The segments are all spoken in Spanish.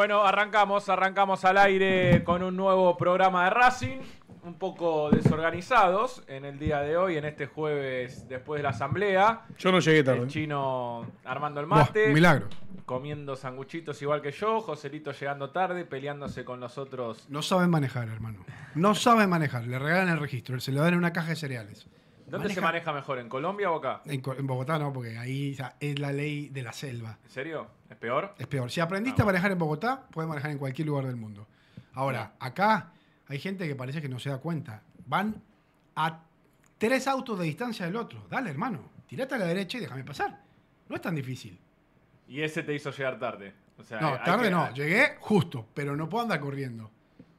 Bueno, arrancamos, arrancamos al aire con un nuevo programa de Racing, un poco desorganizados en el día de hoy, en este jueves después de la asamblea. Yo no llegué tarde. El chino armando el Buah, mate, un milagro. comiendo sanguchitos igual que yo, Joselito llegando tarde, peleándose con los otros. No saben manejar, hermano. No saben manejar. Le regalan el registro. Se lo dan en una caja de cereales. ¿Dónde se maneja mejor, en Colombia o acá? En, Bogotá no, porque ahí ya es la ley de la selva. ¿En serio? ¿Es peor? Es peor. Si aprendiste Ah, a manejar en Bogotá, puedes manejar en cualquier lugar del mundo. Ahora, acá hay gente que parece que no se da cuenta. Van a tres autos de distancia del otro. Dale, hermano. Tirate a la derecha y déjame pasar. No es tan difícil. Y ese te hizo llegar tarde. O sea, No, tarde que- no. Llegué justo, pero no puedo andar corriendo.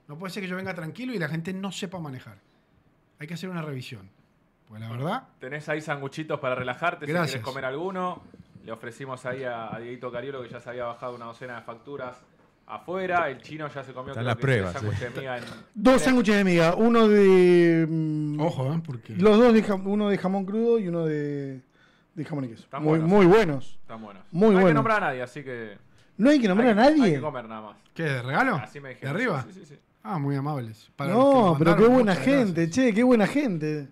No puede ser que yo venga tranquilo y la gente no sepa manejar. Hay que hacer una revisión. Pues la verdad, Tenés ahí sanguchitos para relajarte si Gracias. quieres comer alguno. Le ofrecimos ahí a, a Dieguito Cariolo que ya se había bajado una docena de facturas afuera. El chino ya se comió las pruebas, sándwiches de miga en Dos sándwiches de miga, uno de. mm, ojo, ¿eh? Porque Los dos, de jam- uno de jamón crudo y uno de, de jamón y queso. Están muy, buenos. muy buenos. Están buenos. Muy no hay que nombrar a nadie, así que. No hay que nombrar hay a que- Hay nadie. que comer nada más. ¿Qué? ¿De regalo? Así me ¿De dijeron. arriba? Sí, sí, sí. Ah, muy amables. Para No, pero qué buena gente, gracias. che, qué buena gente.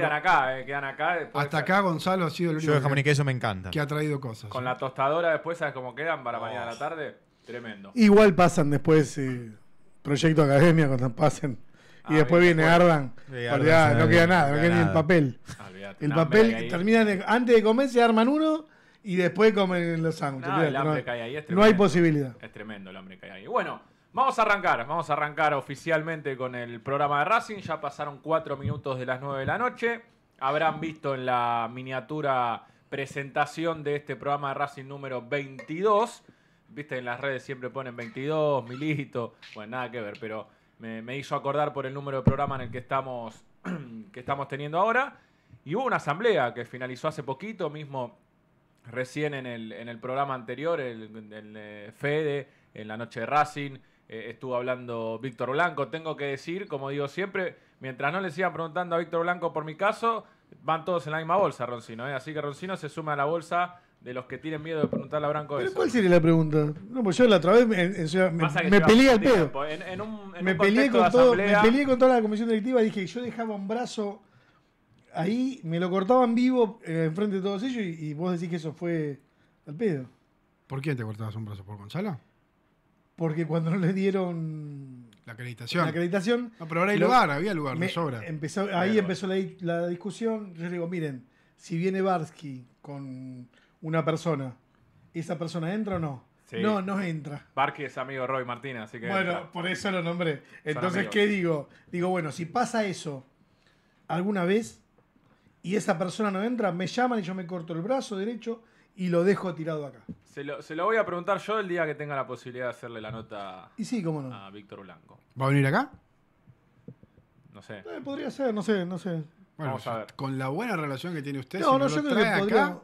Quedan acá, eh, quedan acá. después Hasta acá Gonzalo ha sido el Yo de único jamón y que, queso me encanta. que ha traído cosas. Con ¿eh? la tostadora después, ¿sabes cómo quedan para mañana a la tarde? Tremendo. Igual pasan después eh, Proyecto Academia cuando pasen. Y Ah, después bien, viene. Ardan. Sí, Olvidá, no queda nada, no queda ni el papel. El papel, de- antes de comer, se arman uno y después comen los sándwiches. No, el olvidate, hambre no- hay ahí es no hay tremendo. posibilidad. Es tremendo el hambre que hay ahí. Bueno, vamos a arrancar. Vamos a arrancar oficialmente con el programa de Racing. Ya pasaron cuatro minutos de las 9 de la noche. Habrán visto en la miniatura presentación de este programa de Racing número 22. Viste, en las redes siempre ponen 22, Milito. Bueno, nada que ver, pero me, hizo acordar por el número de programa en el que estamos, que estamos teniendo ahora. Y hubo una asamblea que finalizó hace poquito, mismo recién en el, en el programa anterior, el, el, eh, Fede, en la noche de Racing, eh, estuvo hablando Víctor Blanco. Tengo que decir, como digo siempre, mientras no le sigan preguntando a Víctor Blanco por mi caso, van todos en la misma bolsa, Roncino. ¿eh? Así que Roncino se suma a la bolsa de los que tienen miedo de preguntarle a Blanco ¿Pero eso. cuál sería la pregunta? No, pues yo la otra vez me, en- en- me- peleé al pedo. En, en un, en Me un peleé, con todo, me peleé con toda la comisión directiva. Dije que yo dejaba un brazo ahí, me lo cortaban vivo eh, enfrente de todos ellos y, y vos decís que eso fue al pedo. ¿Por quién te cortabas un brazo? ¿Por Gonzalo? Porque cuando no le dieron La acreditación. la acreditación, no, pero ahora hay lo- lugar, había lugar, me- de sobra. empezó, ahí empezó la, di- la discusión. Yo le digo, miren, si viene Barsky con una persona, ¿esa persona entra o no? Sí. No, no entra. Barqui es amigo de Roy Martínez, así que... Bueno, por eso lo nombré. Entonces. ¿qué digo? Digo, bueno, si pasa eso alguna vez y esa persona no entra, me llaman y yo me corto el brazo derecho y lo dejo tirado acá. Se lo, se lo voy a preguntar yo el día que tenga la posibilidad de hacerle la nota Y sí, cómo no. a Víctor Blanco. ¿Va a venir acá? No sé. Eh, podría ser, no sé, no sé. Bueno, Vamos a ver. con la buena relación que tiene usted, No, si no, yo creo, trae que acá, podríamos,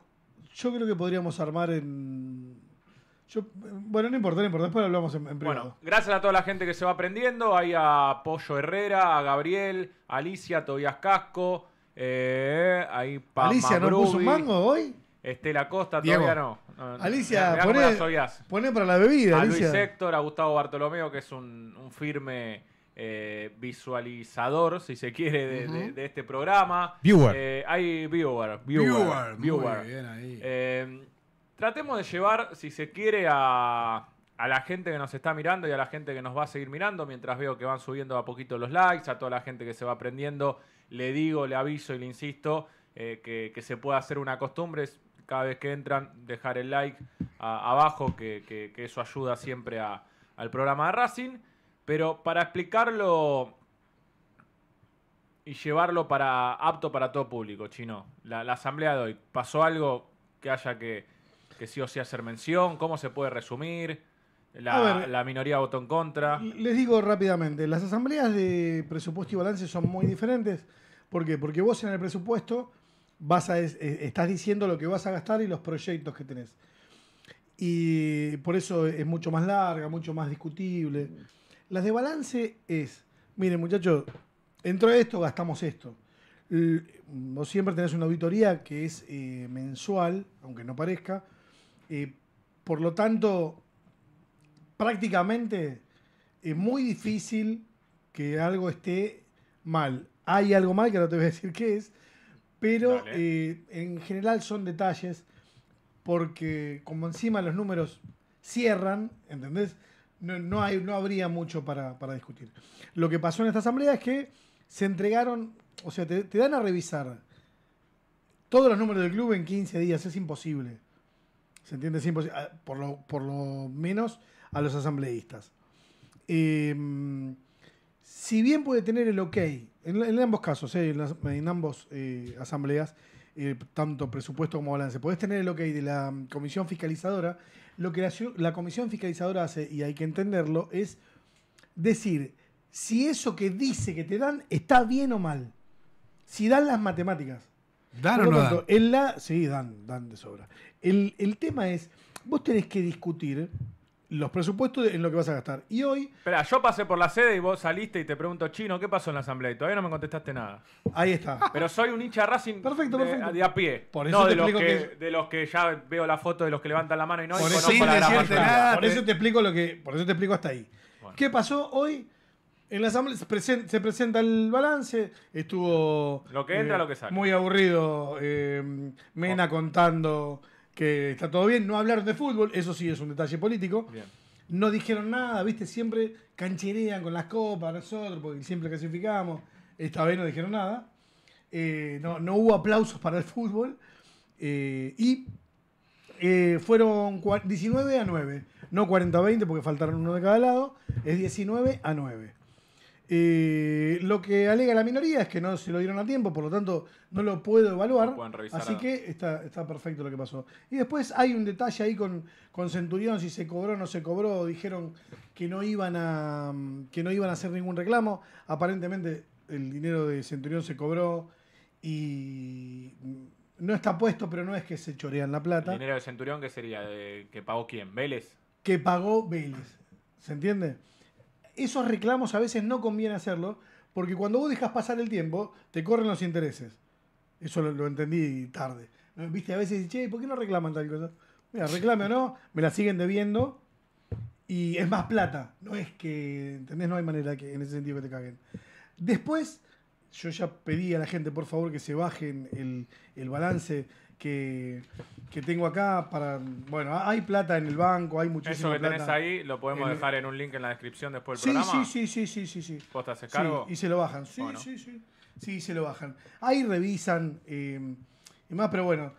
yo creo que podríamos armar en... Yo, bueno, no importa, no importa, después lo hablamos en, en privado. Bueno, gracias a toda la gente que se va aprendiendo. Hay a Pollo Herrera, a Gabriel, a Alicia, Tobias Casco, eh, ahí Alicia, ¿no Brubi, puso un mango hoy? Estela Costa, Diego. todavía no. No, no. Alicia, poné, poné para la bebida, A Luis Alicia. Héctor, a Gustavo Bartolomeo, que es un, un firme eh, visualizador, si se quiere, de, de- de este programa. Viewer. Eh, hay viewer. Viewer. Viewer, muy viewer. bien ahí. Eh, tratemos de llevar, si se quiere, a, a la gente que nos está mirando y a la gente que nos va a seguir mirando, mientras veo que van subiendo a poquito los likes, a toda la gente que se va aprendiendo, le digo, le aviso y le insisto eh, que, que se pueda hacer una costumbre, cada vez que entran, dejar el like a- abajo, que, que- que eso ayuda siempre a- al programa de Racing. Pero para explicarlo y llevarlo para apto para todo público, chino. La, la asamblea de hoy, ¿pasó algo que haya que, que sí o sí hacer mención? ¿Cómo se puede resumir? La, ver. la minoría votó en contra. Les digo rápidamente, las asambleas de presupuesto y balance son muy diferentes. ¿Por qué? Porque vos en el presupuesto vas a, eh, estás diciendo lo que vas a gastar y los proyectos que tenés. Y por eso es mucho más larga, mucho más discutible. Las de balance es, miren muchachos, entró esto, gastamos esto. Vos siempre tenés una auditoría que es eh, mensual, aunque no parezca. Eh, por lo tanto, prácticamente es muy difícil que algo esté mal. Hay algo mal que no te voy a decir qué es, pero eh, en general son detalles porque como encima los números cierran, ¿entendés? No, no hay, no habría mucho para, para discutir. Lo que pasó en esta asamblea es que se entregaron, o sea, te, te dan a revisar todos los números del club en 15 días, es imposible. ¿Se entiende? Es Por lo, por lo menos a los asambleístas. Eh, si bien puede tener el ok, en, en ambos casos, eh, en, las- en ambos eh, asambleas, eh, tanto presupuesto como balance, podés tener el ok de la mm, comisión fiscalizadora, lo que la, comisión fiscalizadora hace, y hay que entenderlo, es decir si eso que dice que te dan está bien o mal. Si dan las matemáticas. ¿Dan Por o no tanto, dan? en la, sí, dan, dan de sobra. El, el tema es, vos tenés que discutir los presupuestos en lo que vas a gastar. Y hoy, Espera, yo pasé por la sede y vos saliste y te pregunto, Chino, ¿qué pasó en la asamblea? Y todavía no me contestaste nada. ahí está. Pero soy un hincha de Racing Perfecto, de, perfecto. de a pie. Por eso no te de los, que, que- de los que ya veo la foto de los que levantan la mano y no Por y eso, la gran nada. por te- eso te explico lo que. Por eso te explico hasta ahí. Bueno. ¿Qué pasó hoy? En la asamblea se, presen- se presenta el balance. Estuvo. Lo que entra, lo que sale. Muy aburrido. eh, Mena contando que está todo bien. No hablaron de fútbol. Eso sí es un detalle político. Bien. No dijeron nada, viste, siempre cancherean con las copas nosotros, porque siempre clasificamos. Esta vez no dijeron nada. Eh, no, no hubo aplausos para el fútbol. Eh, y eh, fueron cua- 19 a 9. No 40 a 20 porque faltaron uno de cada lado. Es 19 a 9. Eh, lo que alega la minoría es que no se lo dieron a tiempo, por lo tanto no lo puedo evaluar. No así que está, está perfecto lo que pasó. Y después hay un detalle ahí con, con Centurión, si se cobró o no se cobró. Dijeron que no iban a que no iban a hacer ningún reclamo. Aparentemente el dinero de Centurión se cobró y no está puesto, pero no es que se chorean la plata. Dinero de Centurión, ¿qué sería? ¿De- ¿Que pagó quién? ¿Vélez? que pagó Vélez. ¿Se entiende? Esos reclamos a veces no conviene hacerlo porque cuando vos dejas pasar el tiempo, te corren los intereses. Eso lo, lo entendí tarde. ¿No? Viste, a veces che, ¿por qué no reclaman tal cosa? Mira, reclame o no, me la siguen debiendo y es más plata. No es que, ¿entendés? No hay manera que en ese sentido que te caguen. Después, yo ya pedí a la gente, por favor, que se bajen el, el balance que, que tengo acá para... Bueno, hay plata en el banco, hay muchísima Eso que tenés plata. ahí lo podemos dejar en un link en la descripción después Sí, del programa. sí, sí, sí, sí, sí, sí. ¿Vos te haces Sí, cargo? y se lo bajan. Sí, sí, sí. Sí, se lo bajan. Ahí revisan eh, y más, pero bueno,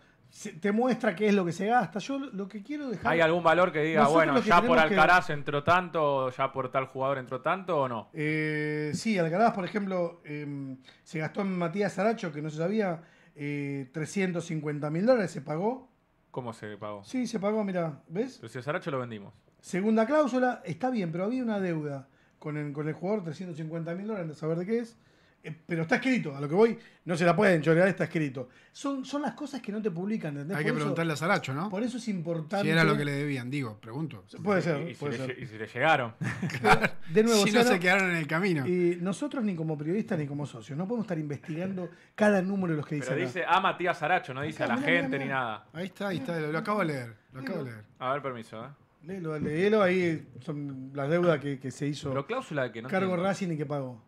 te muestra qué es lo que se gasta. Yo lo- que quiero dejar... ¿Hay algún valor que diga, bueno, ya por que- Alcaraz entró tanto, ya por tal jugador entró tanto o no? Eh, sí, Alcaraz, por ejemplo, eh, se gastó en Matías Aracho, que no se sabía, eh, 350 mil dólares, se pagó. ¿Cómo se pagó? Sí, se pagó, mira, ¿ves? Pero si a Saracho lo vendimos. Segunda cláusula, está bien, pero había una deuda con el, con el jugador, 350 mil dólares, de saber de qué es. Eh, pero está escrito, a lo que voy, no se la pueden chorear, está escrito. Son, son las cosas que no te publican, ¿entendés? Hay por que eso, preguntarle a Saracho, ¿no? Por eso es importante. Si era lo que le debían, digo, pregunto. Puede ser, y, si puede ser. y si le llegaron. De nuevo, si o sea, no se quedaron en el camino. eh, nosotros ni como periodistas ni como socios no podemos estar investigando cada número de los que Pero dicen. dice a Matías Saracho, no dice a la Mirá, gente mirá. ni nada. Ahí está, ahí está, lo, lo acabo de leer. Lo acabo de leer. A ver, permiso, ¿eh? Léelo, léelo, ahí son las deudas que, que se hizo. Pero cláusula que no cargo entiendo. Racing y que pagó.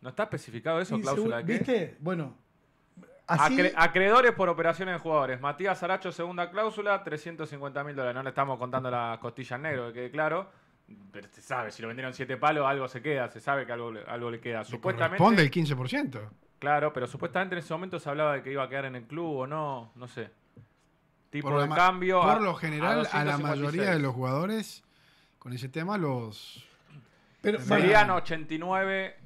¿No está especificado eso? Y ¿Cláusula qué? ¿Viste? Bueno. Así, Acre- acreedores por operaciones de jugadores. Matías Saracho, segunda cláusula, 350 mil dólares. No le estamos contando las costillas negro, que quede claro. Pero se sabe, si lo vendieron siete palos, algo se queda. Se sabe que algo, le- algo le queda. Supuestamente. Responde el 15%. Claro, pero supuestamente en ese momento se hablaba de que iba a quedar en el club o no. No sé. Tipo Por, de cambio. por a- lo general, a, la 256. mayoría de los jugadores, con ese tema, los. pero, ¿Serían bueno, 89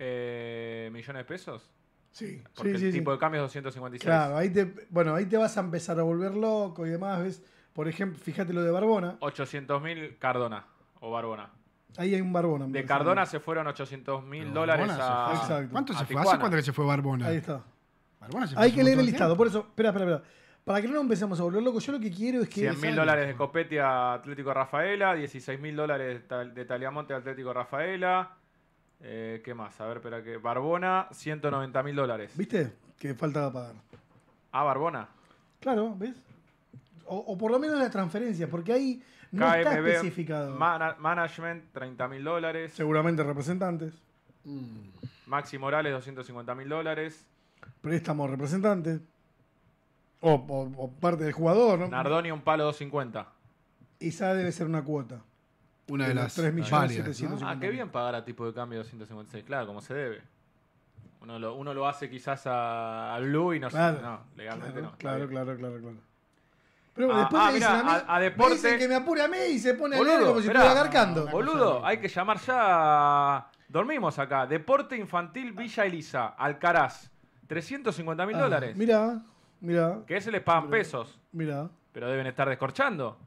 eh, millones de pesos? Sí, Porque sí, sí, el sí. tipo de cambio es 256. Claro, ahí te, bueno, ahí te vas a empezar a volver loco y demás. ¿ves? Por ejemplo, fíjate lo de Barbona. 800 mil Cardona o Barbona. Ahí hay un Barbona. De. Cardona se fueron 800 mil dólares se a. fue. Exacto. ¿Cuánto a se fue? ¿Hace cuánto que se fue Barbona? Ahí está. Barbona se fue Hay que leer el listado. Por eso, espera, espera, espera. Para que no nos empecemos a volver locos, yo lo que quiero es que. 100 mil dólares de Copetti a Atlético Rafaela, 16 mil dólares de Taliamonte a Atlético Rafaela. Eh, ¿Qué más? A ver, espera que. Barbona, 190 mil dólares. ¿Viste? Que falta pagar. Ah, Barbona. Claro, ¿ves? O, o por lo menos la transferencia, porque ahí No está KMB especificado. Mana- Management, 30 mil dólares. Seguramente representantes. Maxi Morales, 250 mil dólares. Préstamo representantes. O, o- o parte del jugador, ¿no? Nardoni, un palo 250. Esa debe ser una cuota. Una de las 3 millones 700. ¿no? Ah, qué bien pagar a tipo de cambio 256. Claro, como se debe. Uno lo, uno lo hace quizás a, al Blue y no sé. Claro. No, legalmente Claro, no. claro, claro, claro, claro. Pero Ah, después ah, me dicen mirá, a mí, a- a me deporte- dicen que me apure a mí y se pone a Boludo, leer como si esperá. estuviera garcando. Boludo, hay que llamar ya. Dormimos acá. Deporte Infantil Villa Elisa, Alcaraz. 350 mil Ah, dólares. Mira, mira, Que ese les pagan pesos. mira. Pero deben estar descorchando.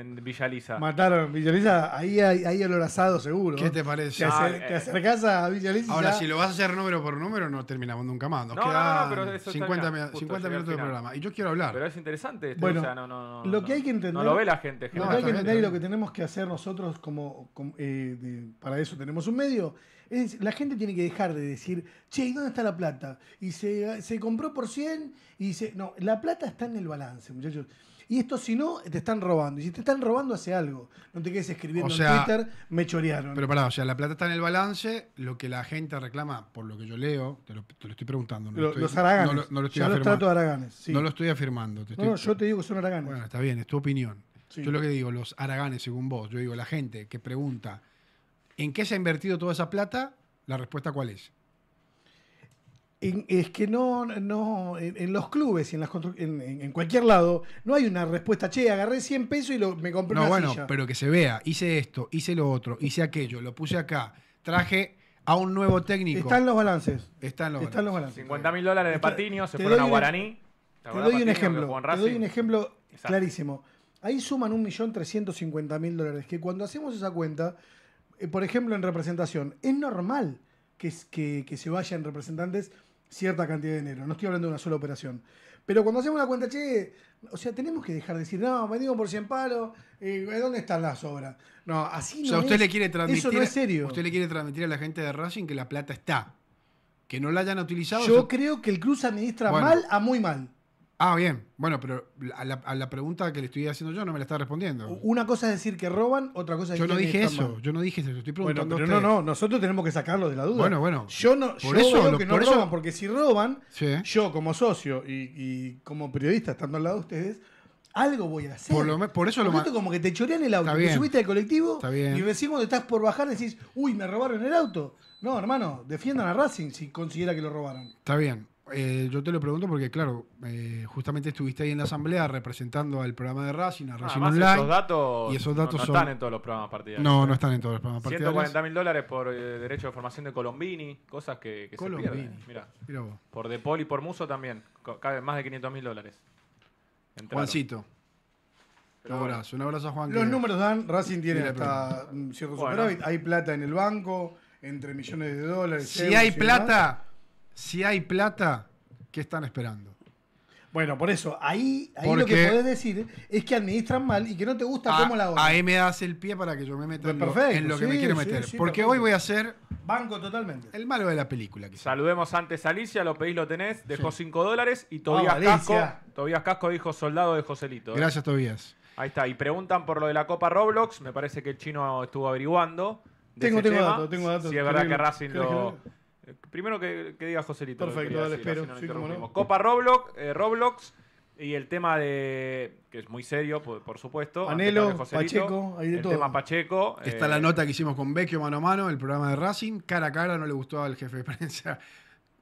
En Villa Elisa. Mataron Villaliza, ahí hay, hay olor asado seguro. ¿Qué te parece? Te, Ah, acer- eh. te acercás a Villaliza y Ahora, ya- si lo vas a hacer número por número, no terminamos nunca más. Nos No, quedan no, pero eso está 50, bien, mi- justo, 50 llegué al minutos de programa. Y yo quiero hablar. Pero es interesante. Este, Bueno, o sea, no, no, no, lo que hay que entender- No lo ve la gente. Lo que hay que entender y lo que tenemos que hacer nosotros como, como, eh, de- para eso tenemos un medio, es la gente tiene que dejar de decir, che, ¿y dónde está la plata? Y se, se compró por 100 y se... No, la plata está en el balance, muchachos. Y esto si no, te están robando. Y si te están robando, hace algo. No te quedes escribiendo O sea, en Twitter, me chorearon. Pero pará, o sea, la plata está en el balance, lo que la gente reclama, por lo que yo leo, te lo, te lo estoy preguntando. No lo Lo- estoy- los haraganes. No lo, no lo estoy ya los afirmando. trato de haraganes. sí. No lo estoy afirmando. te No, estoy- no, yo te digo que son haraganes. Bueno, está bien, es tu opinión. Sí. Yo lo que digo, los haraganes, según vos, yo digo, la gente que pregunta, ¿en qué se ha invertido toda esa plata? La respuesta, ¿cuál es? En- es que no, no en, en los clubes y en, las constru- en, en- en cualquier lado no hay una respuesta, che, agarré 100 pesos y lo, me compré No, una bueno, silla. pero que se vea, hice esto, hice lo otro, hice aquello, lo puse acá, traje a un nuevo técnico. Están los balances. Está en los Están los balances. balances. 50 mil dólares de Está- Patiño, se fueron a Guaraní. ¿Te doy que ejemplo. Te doy un ejemplo Exacto. clarísimo. Ahí suman 1.350.000 dólares. Que cuando hacemos esa cuenta, eh, por ejemplo, en representación, es normal que, es- que, que se vayan representantes cierta cantidad de dinero. No estoy hablando de una sola operación. Pero cuando hacemos la cuenta, che, o sea, tenemos que dejar de decir, no, vendimos por 100 palos, eh, ¿dónde están las obras? No, así no O sea, usted es. le quiere transmitir. Eso no es serio. Usted le quiere transmitir a la gente de Racing que la plata está. Que no la hayan utilizado. Yo creo que el Cruz administra Bueno. mal a muy mal. Ah, bien. Bueno, pero a la, a la pregunta que le estoy haciendo yo no me la está respondiendo. Una cosa es decir que roban, otra cosa es Yo que no dije eso. mal. Yo no dije eso. Estoy Bueno, preguntando pero a no, no, nosotros tenemos que sacarlo de la duda. Bueno, bueno. Yo no, Por yo eso veo lo- que no por eso- roban, porque si roban, Sí. yo como socio y, y como periodista estando al lado de ustedes, algo voy a hacer. Por, lo por eso lo más. esto como que te chorean el auto, te subiste al colectivo Está bien. y recién cuando estás por bajar decís, uy, me robaron el auto. No, hermano, defiendan a Racing si considera que lo robaron. Está bien. Eh, yo te lo pregunto porque, claro, eh, justamente estuviste ahí en la asamblea representando al programa de Racing, a Racing Además, Online. esos datos, y esos datos no, son- están en todos los programas partidarios. No, no están en todos los programas partidarios. 140 mil dólares por eh, derecho de formación de Colombini, cosas que, que se Colombini. pierden. Mira, Mira vos. por De Paul y por Muso también. Cabe más de 500 mil dólares. Entraron. Juancito. Un Pero abrazo. Un abrazo a Juan. Los que- números dan, Racing tiene Mira, hasta un cierto Bueno. superávit, hay plata en el banco, entre millones de dólares. Si euros hay demás. Si hay plata, ¿qué están esperando? Bueno, por eso, ahí, ahí lo que podés decir es que administran mal y que no te gusta A- cómo la hora. Ahí me das el pie para que yo me meta en lo, Perfecto, en lo que me quiero meter. sí, Porque perfecto. hoy voy a ser Banco totalmente. el malo de la película. quizá. Saludemos antes a Alicia, lo pedís, lo tenés, dejó Sí. 5 dólares y Tobías Casco. Tobías Casco dijo soldado de Joselito. ¿eh? Gracias, Tobías. Ahí está, y preguntan por lo de la Copa Roblox, me parece que el chino estuvo averiguando. de Tengo- ese tengo tema. datos, tengo datos. Si es verdad ¿Querés que Racing que lo... Primero que, que diga Joselito. Perfecto, dale, espero. así no lo Sí, cómo no. interrumpimos. Copa Roblox, eh, Roblox y el tema de... que es muy serio, por, por supuesto. Anhelo, Joselito, Pacheco, hay de el todo. tema Pacheco. Está eh, la nota que hicimos con Vecchio mano a mano, el programa de Racing. Cara a cara no le gustó al jefe de prensa.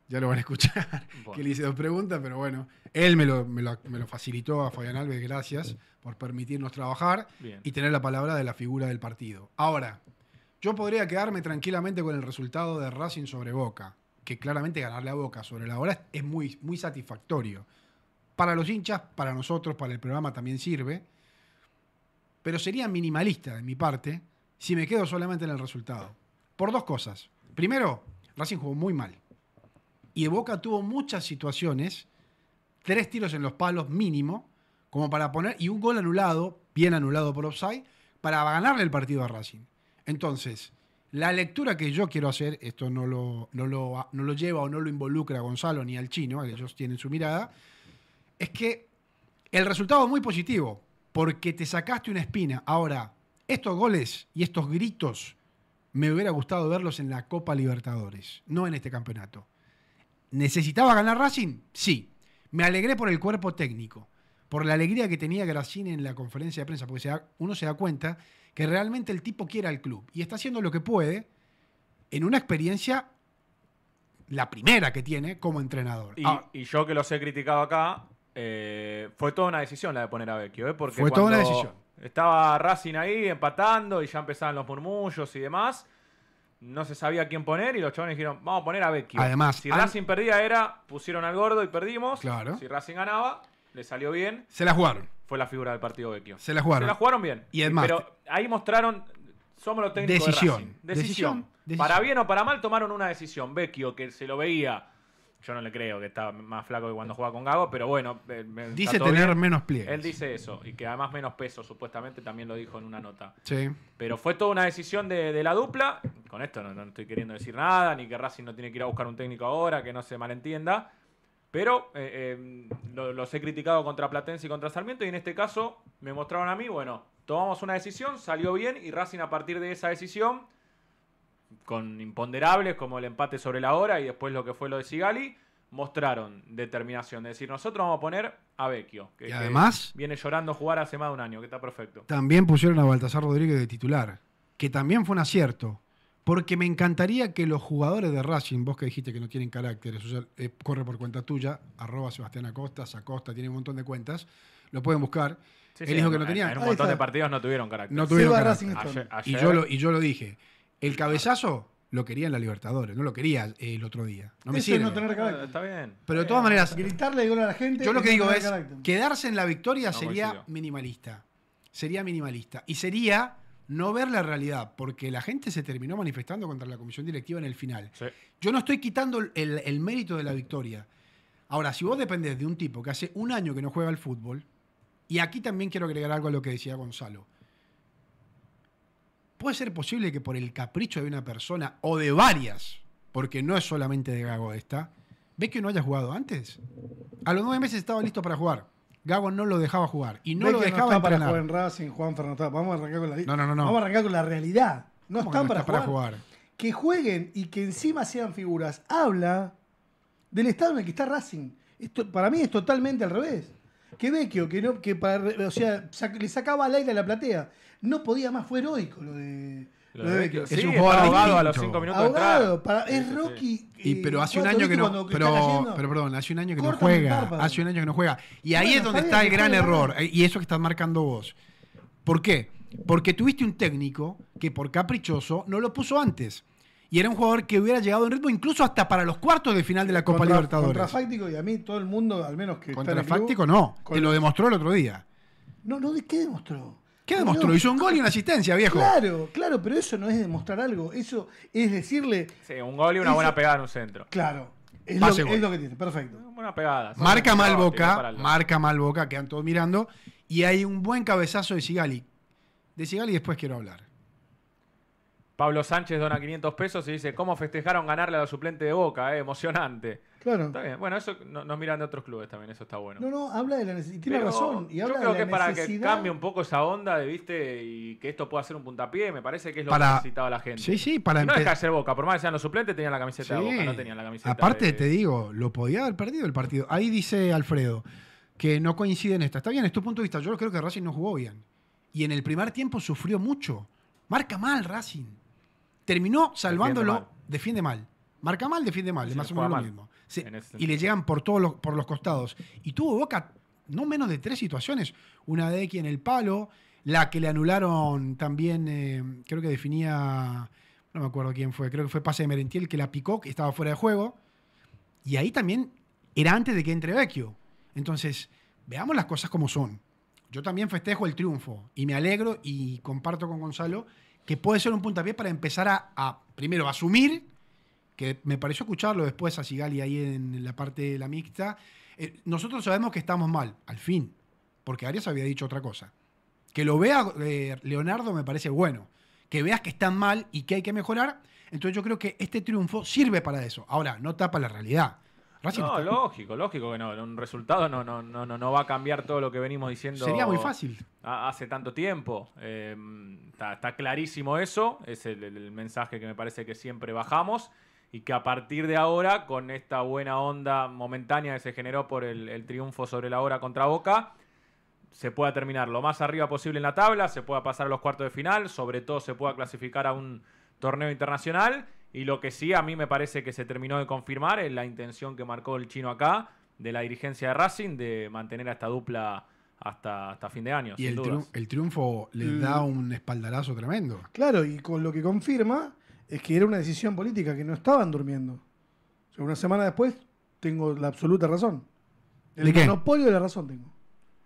Ya lo van a escuchar. Bueno. Que le hice dos preguntas, pero bueno. Él me lo, me lo- me lo facilitó a Fabián Alves, gracias por permitirnos trabajar Bien. y tener la palabra de la figura del partido. Ahora, yo podría quedarme tranquilamente con el resultado de Racing sobre Boca, que claramente ganarle a Boca sobre la hora es muy, muy satisfactorio. Para los hinchas, para nosotros, para el programa también sirve, pero sería minimalista de mi parte si me quedo solamente en el resultado. Por dos cosas. Primero, Racing jugó muy mal. Y Boca tuvo muchas situaciones, tres tiros en los palos mínimo, como para poner, y un gol anulado, bien anulado por offside, para ganarle el partido a Racing. Entonces, la lectura que yo quiero hacer, esto no lo, no lo, no lo lleva o no lo involucra a Gonzalo ni al chino, ellos tienen su mirada, es que el resultado es muy positivo, porque te sacaste una espina. Ahora, estos goles y estos gritos me hubiera gustado verlos en la Copa Libertadores, no en este campeonato. ¿Necesitaba ganar Racing? Sí. Me alegré por el cuerpo técnico, por la alegría que tenía Gracini en la conferencia de prensa, porque uno se da cuenta que realmente el tipo quiere al club y está haciendo lo que puede en una experiencia, la primera que tiene como entrenador. Y, Ah, y yo que los he criticado acá, eh, fue toda una decisión la de poner a Vecchio, ¿eh? Porque Fue toda una decisión. Estaba Racing ahí empatando y ya empezaban los murmullos y demás. No se sabía quién poner y los chavales dijeron, vamos a poner a Vecchio. Además, si Racing perdía era, pusieron al gordo y perdimos. Claro. Si Racing ganaba, le salió bien, se la jugaron. Fue la figura del partido Vecchio. Se la jugaron. Se la jugaron bien. Y además- Pero ahí mostraron, somos los técnicos Decisión. de Racing. Decisión. Decisión. Decisión. Para bien o para mal tomaron una decisión. Vecchio, que se lo veía, yo no le creo que estaba más flaco que cuando jugaba con Gago, pero bueno. eh, está Dice tener bien. menos pliegues. Él dice eso, y que además menos peso, supuestamente también lo dijo en una nota. Sí. Pero fue toda una decisión de, de la dupla. Con esto no, no estoy queriendo decir nada, ni que Racing no tiene que ir a buscar un técnico ahora, que no se malentienda. Pero eh, eh, lo- los he criticado contra Platense y contra Sarmiento, y en este caso me mostraron a mí, bueno, tomamos una decisión, salió bien, y Racing a partir de esa decisión, con imponderables como el empate sobre la hora y después lo que fue lo de Sigali, mostraron determinación. De decir, nosotros vamos a poner a Vecchio, que, Y que además- viene llorando jugar hace más de un año, que está perfecto. También pusieron a Baltasar Rodríguez de titular, que también fue un acierto. Porque me encantaría que los jugadores de Racing, vos que dijiste que no tienen carácter, eso ya, eh, corre por cuenta tuya, arroba Sebastián Acosta, Acosta, tiene un montón de cuentas, lo pueden buscar. Sí, Él sí, dijo que no tenía. En un montón de partidos no tuvieron carácter. No tuvieron carácter. Racing Stone. Ayer- Y yo, lo, y yo lo dije. El cabezazo lo quería en la Libertadores, no lo quería el otro día. No me Eso sirve. no tener Ah, carácter. Está bien. Pero de todas maneras, Gritarle gol a la gente. Yo lo que no digo es, carácter. quedarse en la victoria No sería coincido. minimalista. Sería minimalista. Y sería no ver la realidad, porque la gente se terminó manifestando contra la comisión directiva en el final. Sí. Yo no estoy quitando el, el mérito de la victoria. Ahora, si vos dependés de un tipo que hace un año que no juega al fútbol, y aquí también quiero agregar algo a lo que decía Gonzalo. Puede ser posible que por el capricho de una persona o de varias, porque no es solamente de Gago esta, ¿ves que no haya jugado antes? A los nueve meses estaba listo para jugar. Gago no lo dejaba jugar y no lo dejaba está para jugar en Racing, Juan Fernando. Vamos a arrancar con la No, no, no, no. Vamos a arrancar con la realidad. No ¿Cómo que están no para, está jugar. Que jueguen y que encima sean figuras. Habla del estado en el que está Racing. Esto, para mí es totalmente al revés. Que Vecchio, que no, que para, o sea, sac- le sacaba al aire a la platea. No podía más, fue heroico lo de, Lo de Vecchio. Es Sí, un jugador ahogado a los distinto. cinco minutos de. Ahogado, para- es sí, sí. Rocky. Y, eh, pero hace un año que viste no, cuando pero, está cayendo, pero perdón, hace un año que no el juega, hace un año que no juega. Y ahí Bueno, es donde está está el bien, gran error, eh, y eso que estás marcando vos. ¿Por qué? Porque tuviste un técnico que por caprichoso no lo puso antes. Y era un jugador que hubiera llegado en ritmo incluso hasta para los cuartos de final de la Copa contra, Libertadores. Contra Fáctico y a mí todo el mundo, al menos que está en el club, Contrafáctico no, con- te lo demostró el otro día. No, no, ¿de qué demostró? ¿Qué demostró? no. Hizo un gol y una asistencia, viejo. Claro, claro, pero eso no es demostrar algo. Eso es decirle, Sí, un gol y una Eso- buena pegada en un centro. claro, es, lo, es lo que tiene, perfecto. Una buena pegada. Marca mal boca, marca mal boca, quedan todos mirando. Y hay un buen cabezazo de Sigali. De Sigali después quiero hablar. Pablo Sánchez dona 500 pesos y dice, ¿cómo festejaron ganarle a la suplente de Boca? Eh? Emocionante. Clano. Está bien. Bueno, eso no- nos miran de otros clubes también, eso está bueno. No, no, habla de la necesidad. Tiene Pero razón. Y yo habla creo de que la para que necesidad. cambie un poco esa onda de, viste, y que esto pueda ser un puntapié, me parece que es lo Para- que necesitaba la gente. Sí, sí, para Y no deja de ser Boca, por más que sean los suplentes, tenían la camiseta de. Boca, no tenían la camiseta Aparte, de- te digo, lo podía haber perdido el partido. Ahí dice Alfredo que no coincide en esta. Está bien, es tu punto de vista. Yo creo que Racing no jugó bien. Y en el primer tiempo sufrió mucho. Marca mal Racing. Terminó salvándolo. mal. Defiende mal. Marca mal, defiende mal. Sí, es más o menos lo mismo. Y le llegan por todos los, por los costados. Y tuvo Boca no menos de tres situaciones. Una de X en el palo, la que le anularon también, eh, creo que definía, no me acuerdo quién fue, creo que fue Pase de Merentiel que la picó, que estaba fuera de juego. Y ahí también era antes de que entre Vecchio. Entonces, veamos las cosas como son. Yo también festejo el triunfo y me alegro y comparto con Gonzalo que puede ser un puntapié para empezar a, a, primero, asumir, que me pareció escucharlo después a Sigali ahí en la parte de la mixta. eh, nosotros sabemos que estamos mal, al fin, porque Arias había dicho otra cosa. Que lo vea eh, Leonardo me parece bueno. Que veas que están mal y que hay que mejorar. Entonces yo creo que este triunfo sirve para eso. Ahora, no tapa la realidad. Racing No, está- lógico, lógico que no. Un resultado no, no, no, no, no va a cambiar todo lo que venimos diciendo. Sería muy fácil. hace tanto tiempo. Eh, está, está clarísimo eso. Es el mensaje que me parece que siempre bajamos. Y que a partir de ahora, con esta buena onda momentánea que se generó por el, el triunfo sobre la hora contra Boca, se pueda terminar lo más arriba posible en la tabla, se pueda pasar a los cuartos de final, sobre todo se pueda clasificar a un torneo internacional. Y lo que sí a mí me parece que se terminó de confirmar es la intención que marcó el chino acá, de la dirigencia de Racing, de mantener a esta dupla hasta, hasta fin de año. Y sin el, dudas. triun- el triunfo le Mm. da un espaldarazo tremendo. Claro, y con lo que confirma es que era una decisión política, que no estaban durmiendo. O sea, una semana después tengo la absoluta razón. El ¿De qué? monopolio de la razón tengo.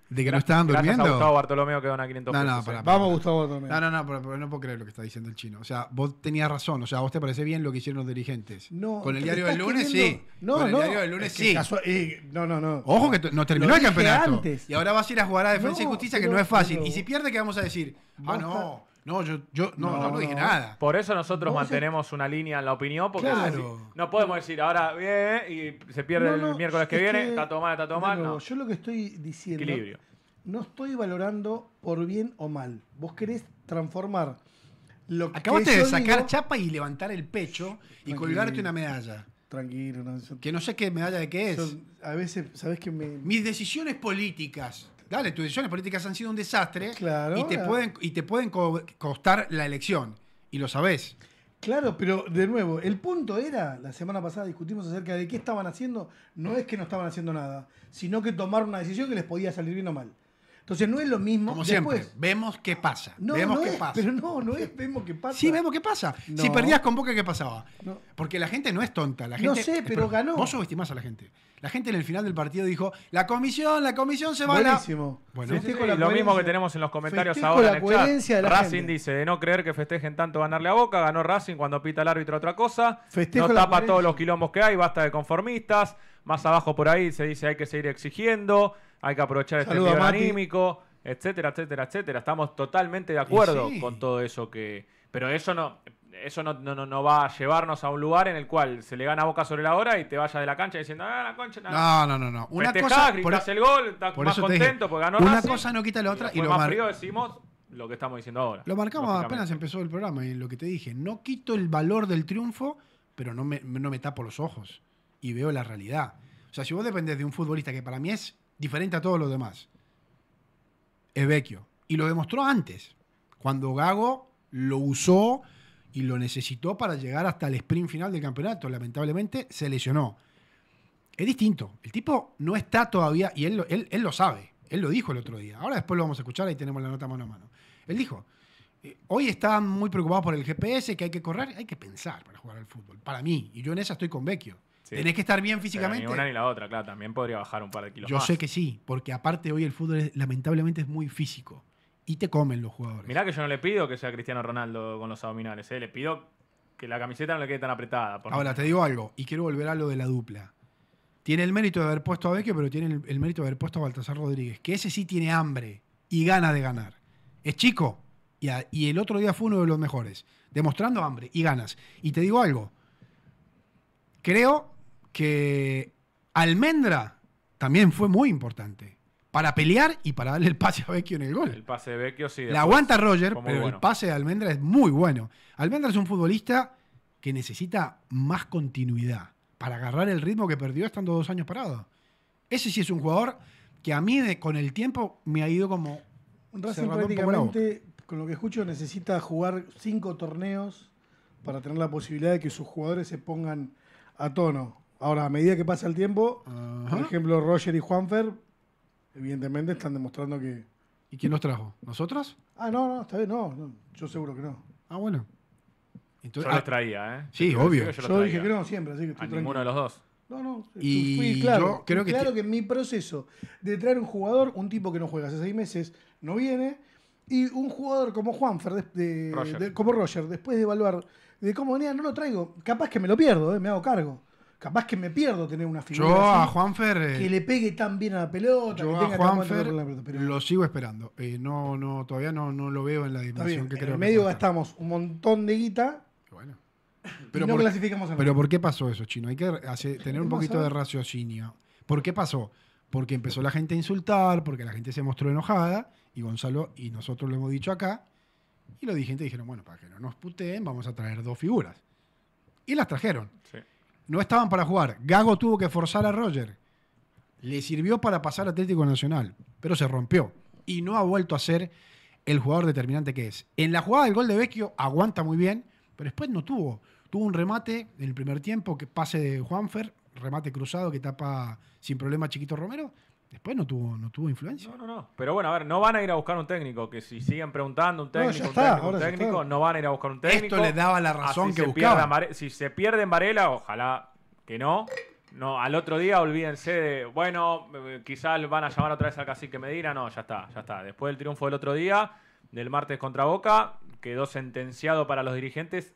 De que no estaban Gracias a durmiendo. Gustavo Bartolomeo que dona 500 No, no, pesos. pará, eh. pará. Vamos, Gustavo. Bartolomé. No, no, no, pero, pero no puedo creer lo que está diciendo el chino. O sea, vos tenías razón. O sea, a vos te parece bien lo que hicieron los dirigentes. No, Con el diario del lunes, queriendo- sí. No, Con el no. diario del lunes, es que sí. eh, no, no, no. Ojo que no terminó Lo el campeonato. antes. Y ahora vas a ir a jugar a Defensa y No, Justicia, que pero- no es fácil. pero- Y si pierde, ¿qué vamos a decir? Ah, no. No, yo, yo no, No, yo no dije no. nada. Por eso nosotros mantenemos una línea en la opinión, porque Claro. no podemos decir ahora bien y se pierde No, el miércoles que viene, está todo mal, está todo mal. No. Yo lo que estoy diciendo. Equilibrio. No estoy valorando por bien o mal. Vos querés transformar lo que Acabaste de sacar digo- chapa y levantar el pecho y colgarte una medalla. Tranquilo, no, yo- Que no sé qué medalla de qué es. yo a veces, ¿sabés que me. Mis decisiones políticas. Dale, tus decisiones políticas han sido un desastre. Claro, Y te pueden, y te pueden co- costar la elección. Y lo sabés. Claro, pero de nuevo, el punto era, la semana pasada discutimos acerca de qué estaban haciendo, no es que no estaban haciendo nada, sino que tomaron una decisión que les podía salir bien o mal. Entonces no es lo mismo. Como después, siempre. Vemos qué pasa. No, vemos no qué es, pasa. Pero no, no es, vemos qué pasa. Sí, vemos qué pasa. No. Si perdías con Boca, ¿qué pasaba? No. Porque la gente no es tonta. La No sé, pero ganó. Vos subestimás a la gente. La gente en el final del partido dijo, la comisión, la comisión se va a la... Buenísimo. Bueno. Sí, sí, Festejo sí, la lo mismo que tenemos en los comentarios Festejo ahora la en el chat. coherencia de la Racing gente. dice de no creer que festejen tanto ganarle a Boca, ganó Racing cuando pita el árbitro otra cosa. Festejo no tapa todos los quilombos que hay, basta de conformistas. Más abajo por ahí se dice hay que seguir exigiendo, hay que aprovechar este Mati. anímico, etcétera, etcétera, etcétera. Estamos totalmente de acuerdo sí. con todo eso que. Pero eso no. Eso no, no, no- va a llevarnos a un lugar en el cual se le gana Boca sobre la hora y te vayas de la cancha diciendo, ah, la concha, no, No, no, no, no. Una Festejás, cosa... por- el gol, estás por más te dije, contento porque ganó una Racing, cosa no quita la otra y lo más mar- frío decimos lo que estamos diciendo ahora. Lo marcamos apenas empezó el programa y lo que te dije. No quito el valor del triunfo, pero no me, no me tapo los ojos y veo la realidad. O sea, si vos dependés de un futbolista que para mí es diferente a todos los demás, es Vecchio. Y lo demostró antes, cuando Gago lo usó y lo necesitó para llegar hasta el sprint final del campeonato. Lamentablemente se lesionó. Es distinto. El tipo no está todavía, y él, él, él lo sabe. Él lo dijo el otro día. Ahora después lo vamos a escuchar, ahí tenemos la nota mano a mano. Él dijo, eh, hoy están muy preocupados por el GPS, que hay que correr, hay que pensar para jugar al fútbol. Para mí, y yo en esa estoy con Vecchio. Sí. Tenés que estar bien Pero físicamente. Ni una ni la otra, claro. También podría bajar un par de kilos Yo más. sé que sí, porque aparte hoy el fútbol es- lamentablemente es muy físico. Y te comen los jugadores. Mirá que yo no le pido que sea Cristiano Ronaldo con los abdominales, ¿eh? le pido que la camiseta no le quede tan apretada. por Ahora, te digo algo, y quiero volver a lo de la dupla. Tiene el mérito de haber puesto a Vecchio, pero tiene el, el mérito de haber puesto a Baltasar Rodríguez, que ese sí tiene hambre y gana de ganar. Es chico, y, a- y el otro día fue uno de los mejores, demostrando hambre y ganas. Y te digo algo, creo que Almendra también fue muy importante para pelear y para darle el pase a Vecchio en el gol. El pase de Vecchio sí. La aguanta Roger, pero bueno. el pase de Almendra es muy bueno. Almendra es un futbolista que necesita más continuidad para agarrar el ritmo que perdió estando dos años parado. Ese sí es un jugador que a mí de- con el tiempo me ha ido como Racing prácticamente, con lo que escucho, necesita jugar cinco torneos para tener la posibilidad de que sus jugadores se pongan a tono. Ahora, a medida que pasa el tiempo, por ejemplo, Roger y Juanfer, evidentemente están demostrando que. ¿Y quién los trajo? ¿Nosotros? Ah, no, no, está bien, no, no, yo seguro que no. Ah, bueno. Yo Entonces, los ah, traía, ¿eh? Sí, obvio. Yo, dije que no siempre, así que A estoy ninguno de los dos. No, no, Y fui claro. yo creo fui que claro que en mi proceso de traer un jugador, un tipo que no juega hace seis meses, no viene, y un jugador como Juanfer, de, de- Roger. de- como Roger, después de evaluar de cómo venía, no lo traigo. Capaz que me lo pierdo, eh, me hago cargo. Capaz que me pierdo tener una figura yo a así, Juanfer, eh, que le pegue tan bien a la pelota, yo que a tenga buen Juanfer la pelota. Pero lo sigo esperando. Eh, no, no, todavía no, no lo veo en la dimensión bien, que en creo que medio gastamos un montón de guita Bueno. Pero y no por- clasificamos a Pero. ¿por qué pasó eso, Chino? Hay que hacer- tener un a poquito de raciocinio. ¿Por qué pasó? Porque empezó la gente a insultar, porque la gente se mostró enojada, y Gonzalo y nosotros lo hemos dicho acá, y los dirigentes dijeron, bueno, para que no nos puteen, vamos a traer dos figuras. Y las trajeron. Sí. No estaban para jugar. Gago tuvo que forzar a Roger. Le sirvió para pasar Atlético Nacional, pero se rompió. Y no ha vuelto a ser el jugador determinante que es. En la jugada del gol de Vecchio aguanta muy bien, pero después no tuvo. Tuvo un remate en el primer tiempo, que pase de Juanfer, remate cruzado que tapa sin problema Chiquito Romero. Después no tuvo, no tuvo influencia. No, no, no. Pero bueno, a ver, no van a ir a buscar un técnico. Que si siguen preguntando un técnico, ya un técnico, un técnico, no van a ir a buscar un técnico. Esto le daba la razón que buscaban. Mare- Si se pierde en Varela, ojalá que no. No, al otro día olvídense de, bueno, eh, quizás van a llamar otra vez al cacique Medina. No, ya está, ya está. Después del triunfo del otro día, del martes contra Boca, quedó sentenciado para los dirigentes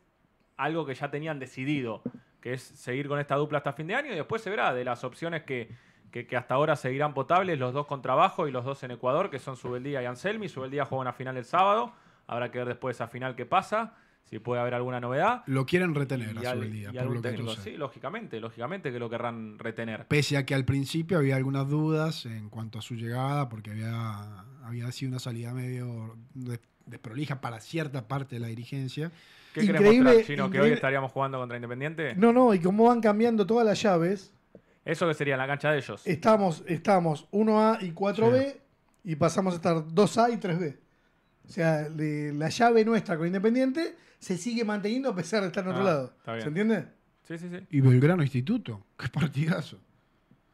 algo que ya tenían decidido, que es seguir con esta dupla hasta fin de año y después se verá de las opciones que, que, que hasta ahora seguirán potables, los dos con trabajo y los dos en Ecuador, que son Subeldía y Anselmi. Subeldía juega una final el sábado, habrá que ver después esa final qué pasa, si puede haber alguna novedad. Lo quieren retener Y a Subeldía, por lo que tú. Sí, lógicamente, lógicamente que lo querrán retener. Pese a que al principio había algunas dudas en cuanto a su llegada, porque había, había sido una salida medio des- desprolija para cierta parte de la dirigencia. ¿Qué Increíble, mostrar, Chino? ¿Que hoy increíble. estaríamos jugando contra Independiente? No, no, y como van cambiando todas las llaves, Eso que sería en la cancha de ellos. estamos, estamos 1A y 4B y pasamos a estar 2A y 3B. O sea, le- la llave nuestra con Independiente se sigue manteniendo a pesar de estar en otro Ah, lado. está bien. ¿Se entiende? Sí, sí, sí. Y Belgrano Instituto, qué partidazo.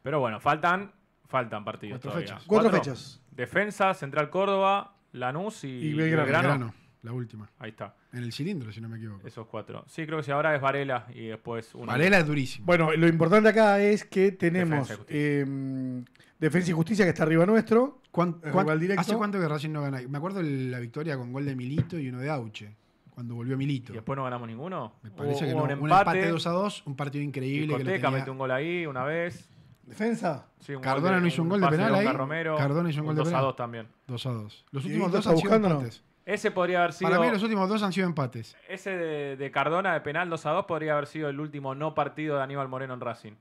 Pero bueno, faltan, faltan partidos Cuatro todavía. fechas. Cuatro fechas. Defensa, Central Córdoba, Lanús y, Y Belgrano. Belgrano, la última. Ahí está, En el cilindro, si no me equivoco. esos cuatro. Sí, creo que sí, ahora es Varela y después uno. Varela es durísimo. Bueno, lo importante acá es que tenemos Defensa y Justicia. eh, Defensa y Justicia que está arriba nuestro. ¿Cuán- el cuán- directo. ¿Hace cuánto que Racing no gana? Me acuerdo la victoria con gol de Milito y uno de Auche, cuando volvió Milito. Y después no ganamos ninguno. Me parece Hubo- que no. un Un empate. empate 2 a 2, un partido increíble. que tenía- metió un gol ahí una vez. Defensa. Sí, un Cardona gol no hizo un gol de penal ahí. Romero. Cardona hizo un gol de 2 a penal. 2 también. 2 a 2. Los ¿Y últimos dos han sido empates. Ese podría haber sido. Para mí los últimos dos han sido empates. Ese de, de Cardona de penal 2 a 2 podría haber sido el último no partido de Aníbal Moreno en Racing.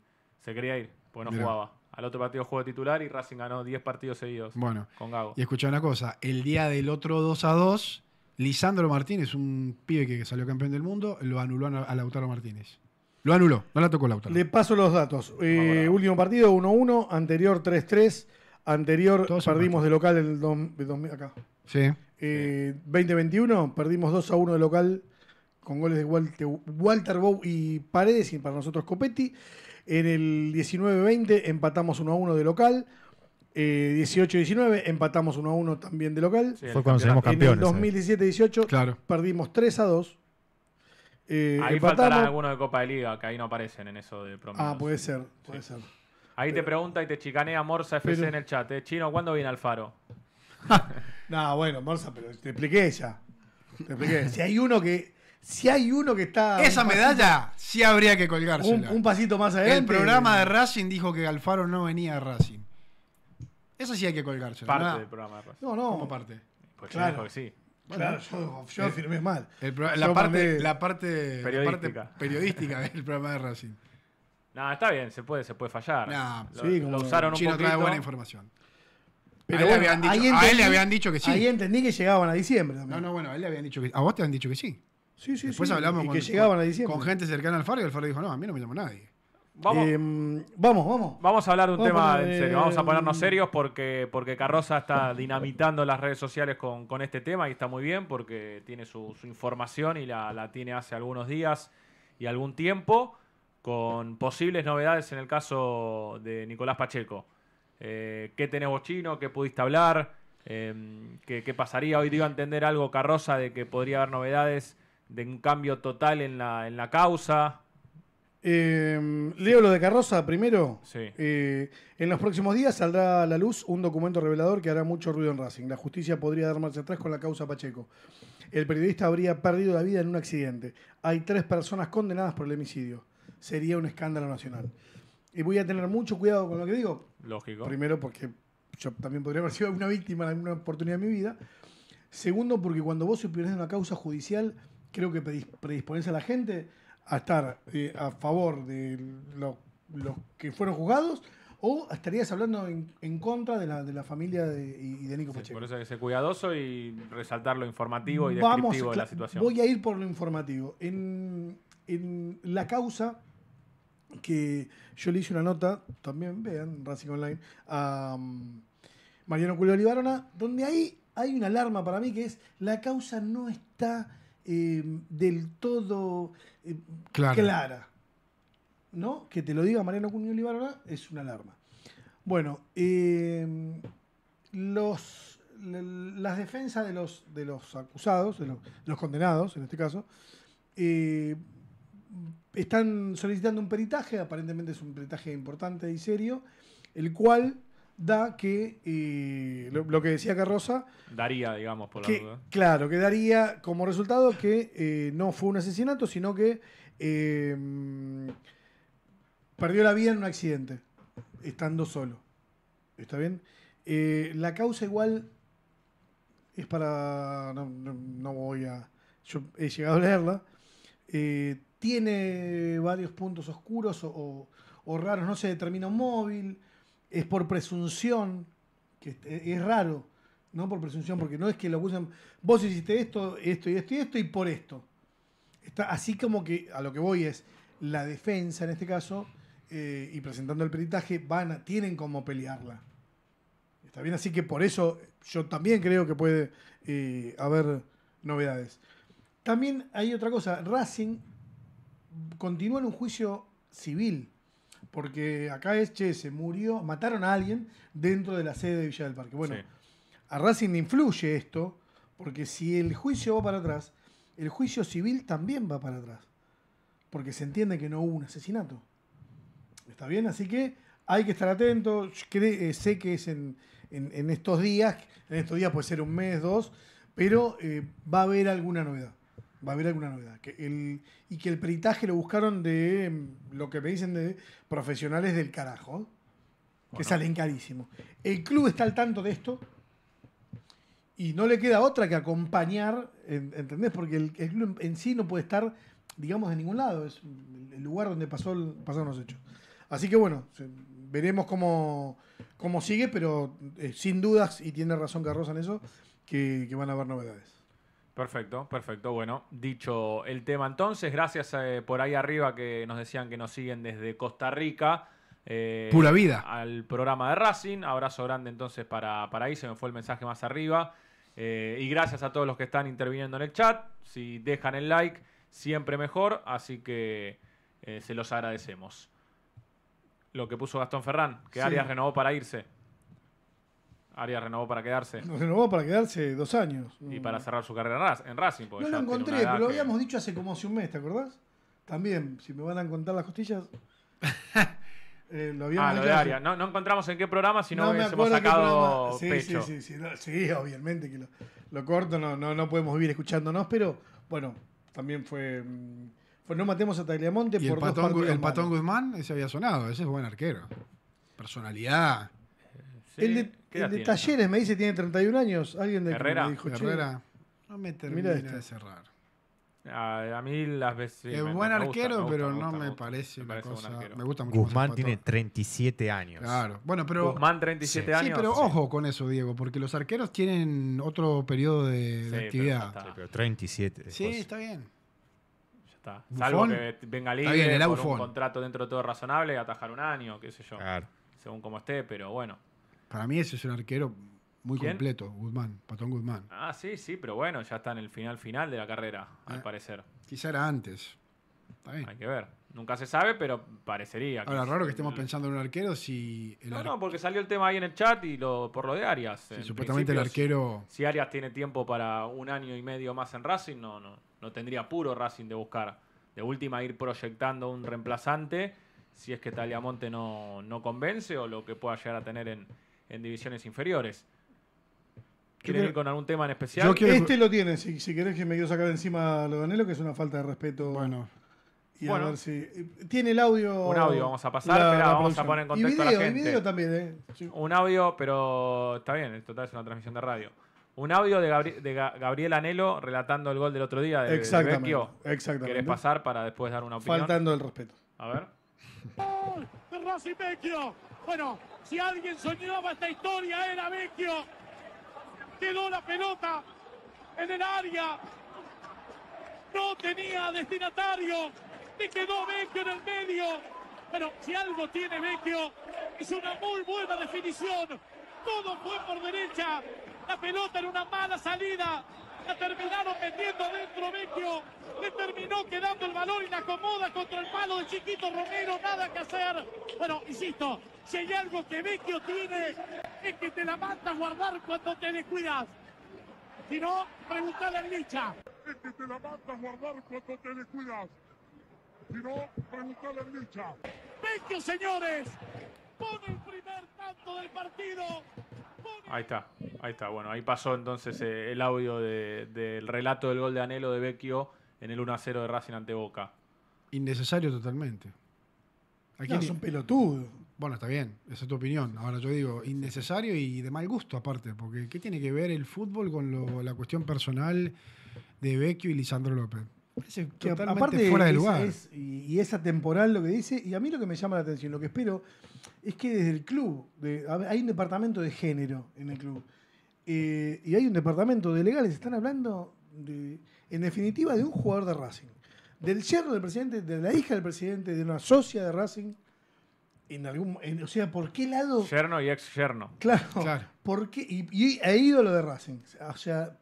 Se quería ir, porque no Mirá. jugaba. Al otro partido jugó de titular y Racing ganó 10 partidos seguidos Bueno, con Gago. y escucha una cosa. El día del otro 2 a 2, Lisandro Martínez, un pibe que salió campeón del mundo, lo anuló a a Lautaro Martínez. Lo anuló, no la tocó Lautaro. Le paso los datos. Eh, último partido 1-1, anterior 3-3, anterior Todos perdimos de local el dom- de 2000 acá. Sí. Eh, 2021 perdimos 2 a 1 de local con goles de Walter, Walter Bow y Paredes y para nosotros Copetti. En el 19-20 empatamos 1 a 1 de local. Eh, 18-19 empatamos 1 a 1 también de local. Sí, Fue cuando salimos en el campeones, ahí. 2017-18 Claro. perdimos 3 a 2. Eh, Ahí empatamos. faltarán algunos de Copa de Liga, que ahí no aparecen en eso de promedio. Ah, puede ser, puede ser. Ahí te pregunta y te chicanea Morsa FC Pero- en el chat. ¿eh? Chino, ¿cuándo viene Alfaro? No, bueno, Morsa, pero te expliqué ya. Te expliqué. Si hay uno que, si hay uno que está Esa medalla sí habría que un, colgársela. un pasito más adelante. El programa de Racing dijo que Alfaro no venía de Racing. Esa sí hay que colgársela. Parte del programa de Racing. No, no. Como parte. Pues Claro. dijo que sí. Claro, yo, yo firmé mal. El pro- Yo la, parte, mandé- la, parte, Periodística. la parte periodística del programa de Racing. No, está bien, se puede, se puede fallar. Nah, lo, sí, lo usaron un Chino poquito. trae buena información. Pero a, él bueno, le habían dicho, ahí a él entendí- le habían dicho que sí. Ahí entendí que llegaban a diciembre también. No, no, bueno, a él le habían dicho que A vos te han dicho que sí. Sí, sí, Después sí. hablamos y con, que llegaban a diciembre. con gente cercana al Faro y el Faro dijo, no, a mí no me llamó nadie. Vamos, Eh, vamos, vamos. Vamos a hablar de un Vamos tema en poner, serio. Vamos a ponernos eh, serios porque, porque Carroza está dinamitando las redes sociales con, con este tema y está muy bien porque tiene su, su información y la, la tiene hace algunos días y algún tiempo con posibles novedades en el caso de Nicolás Pacheco. Eh, ¿Qué tenés vos, Chino? ¿Qué pudiste hablar? Eh, ¿qué, qué pasaría? Hoy dio a entender algo Carroza de que podría haber novedades de un cambio total en la, en la causa. Eh, leo lo de Carroza primero. Sí. Eh, en los próximos días saldrá a la luz un documento revelador que hará mucho ruido en Racing. La justicia podría dar marcha atrás con la causa Pacheco. El periodista habría perdido la vida en un accidente. Hay tres personas condenadas por el homicidio. Sería un escándalo nacional. Y voy a tener mucho cuidado con lo que digo. Lógico. Primero, porque yo también podría haber sido una víctima en alguna oportunidad de mi vida. Segundo, porque cuando vos supieras una causa judicial, creo que predis- predisponés a la gente a estar eh, a favor de lo- los que fueron juzgados o estarías hablando en, en contra de la, de la familia de, y de Nico Sí, Pacheco? por eso hay que ser cuidadoso y resaltar lo informativo y Vamos, descriptivo de la situación. Voy a ir por lo informativo. En, en la causa que yo le hice una nota, también vean Racing Online, a um, Mariano Julio Olivarona, donde ahí hay una alarma para mí que es la causa no está eh, del todo eh, Claro. clara. ¿No? Que te lo diga Mariano Julio Olivarona es una alarma. Bueno, eh, los, las defensas de los, de los acusados, de los, de los condenados en este caso, eh, están solicitando un peritaje, aparentemente es un peritaje importante y serio, el cual da que, eh, lo, lo que decía Carroza, Daría, digamos, por la duda. claro, que daría como resultado que eh, no fue un asesinato, sino que eh, perdió la vida en un accidente, estando solo. ¿Está bien? La causa igual es para... No, no- no voy a... Yo he llegado a leerla. Eh, tiene varios puntos oscuros o, raros, no se determina un móvil, es por presunción, que es, es raro, no por presunción, porque no es que lo acusan, vos hiciste esto, esto y esto y esto y por esto. Está así como que a lo que voy es la defensa en este caso eh, y presentando el peritaje van a- tienen como pelearla. Está bien, así que por eso yo también creo que puede eh, haber novedades. También hay otra cosa, Racing continúa en un juicio civil, porque acá es, che, se murió, mataron a alguien dentro de la sede de Villa del Parque. Bueno, Sí. a Racing le influye esto, porque si el juicio va para atrás, el juicio civil también va para atrás, porque se entiende que no hubo un asesinato. ¿Está bien? Así que hay que estar atento. Cre- eh, sé que es en, en- en estos días, en estos días puede ser un mes, dos, pero eh, va a haber alguna novedad. Va a haber alguna novedad. Que el, y que el peritaje lo buscaron de lo que me dicen de profesionales del carajo, que salen carísimo. El club está al tanto de esto y no le queda otra que acompañar, en- ¿entendés? Porque el, el club en sí no puede estar, digamos, de ningún lado. Es el lugar donde pasó el- pasaron los hechos. Así que bueno, veremos cómo, cómo sigue, pero eh, sin dudas, y tiene razón Carroza en eso, que, que van a haber novedades. Perfecto, perfecto. Bueno, dicho el tema entonces, gracias eh, por ahí arriba que nos decían que nos siguen desde Costa Rica. eh, Pura vida. Al programa de Racing. Abrazo grande entonces para, para ahí, se me fue el mensaje más arriba. Eh, y gracias a todos los que están interviniendo en el chat. Si dejan el like, siempre mejor. Así que se los agradecemos. Lo que puso Gastón Ferrán, que Sí. Arias renovó para irse. Arias renovó para quedarse. Nos renovó para quedarse dos años. Y para cerrar su carrera en Racing. No lo encontré, pero lo que- habíamos dicho hace como hace un mes, ¿te acordás? También, si me van a contar las costillas. eh, lo habíamos Ah, lo dicho de hace- Arias. No, no encontramos en qué programa, si no, hubiésemos qué sacado sí, pecho. Sí, sí, sí, no, sí, obviamente que lo, lo corto, no, no, no podemos vivir escuchándonos, pero bueno, también fue, mm, fue No matemos a Tagliamonte Y el por dos patón, el patón. Guzmán, ese había sonado, ese es buen arquero. Personalidad. Sí, El de, ¿qué edad el de tiene? Talleres me dice tiene 31 años. Alguien de Herrera. me dijo, Herrera. No me termina este. de cerrar. A, a mí las veces. sí, es me- buen arquero, gusta, pero me gusta, no me, gusta. parece Me una cosa. Me gusta mucho Guzmán tiene 37 años. Claro. Bueno, pero. Guzmán, 37 Sí, años. Sí, pero ojo con eso, Diego, porque los arqueros tienen otro periodo de, Sí, pero actividad. Sí, pero 37. Sí, está bien. Ya está. Buffon. Salvo que venga libre por un contrato dentro de todo razonable, atajar un año, qué sé yo. Claro. Según como esté, pero bueno. Para mí ese es un arquero muy ¿Quién? completo, Guzmán, Patón Guzmán. Ah, sí, sí, pero bueno, ya está en el final final de la carrera, al Ah. parecer. Quizá era antes. Está bien. Hay que ver. Nunca se sabe, pero parecería. Ahora, raro que estemos pensando en un arquero si el No, ar- no, porque salió el tema ahí en el chat y lo, por lo de Arias. si En supuestamente el arquero. Si Arias tiene tiempo para un año y medio más en Racing, no, no, no tendría puro Racing de buscar. De última, ir proyectando un reemplazante si es que Taliamonte no, no convence o lo que pueda llegar a tener en, en divisiones inferiores. ¿Quieren creo- ir con algún tema en especial? Yo quiero- Este lo tiene, si, si querés que me quiero sacar de encima lo de Anelo, que es una falta de respeto. Bueno, y bueno. a ver si. Tiene el audio. Un audio vamos a pasar, espera, vamos a poner en contexto y a la video, gente. Y video también, ¿eh? Sí. Un audio, pero está bien, en total es una transmisión de radio. un audio de, Gabri- de Ga- Gabriel Anelo relatando el gol del otro día de, de Exactamente, Vecchio. exactamente. ¿Querés pasar para después dar una opinión? Faltando el respeto. A ver. gol de Rossi Vecchio. Bueno, si alguien soñaba esta historia era Vecchio. Quedó la pelota en el área. No tenía destinatario. Le quedó Vecchio en el medio. Pero si algo tiene Vecchio, es una muy buena definición. Todo fue por derecha. La pelota en una mala salida. La terminaron metiendo dentro Vecchio. Le terminó quedando el balón y la acomoda contra el palo de Chiquito Romero. Nada que hacer. Bueno, insisto, si hay algo que Vecchio tiene, es que te la manda a guardar cuando te descuidas. Si no, preguntale al Licha. Es que te la manda a guardar cuando te descuidas. Si no, preguntale al Licha. Vecchio, señores, pone el primer tanto del partido. Ahí está, ahí está. Bueno, ahí pasó entonces eh, el audio de- del relato del gol de Anelo de Vecchio en el 1 a 0 de Racing ante Boca. Innecesario totalmente. ¿A No, quién- es un pelotudo. Bueno, está bien, esa es tu opinión. Ahora yo digo, innecesario y de mal gusto aparte, porque ¿qué tiene que ver el fútbol con lo- la cuestión personal de Vecchio y Lisandro López? Parece Que totalmente aparte fuera de lugar. es- y, es atemporal lo que dice, y a mí lo que me llama la atención, lo que espero, es que desde el club, de- hay un departamento de género en el club, eh, y hay un departamento de legales, están hablando, de, en definitiva, de un jugador de Racing, del yerno del presidente, de la hija del presidente, de una socia de Racing, en algún, en- o sea, ¿por qué lado? Yerno y ex yerno. Claro, Claro. ¿por qué? Y, y e ídolo de Racing, o sea,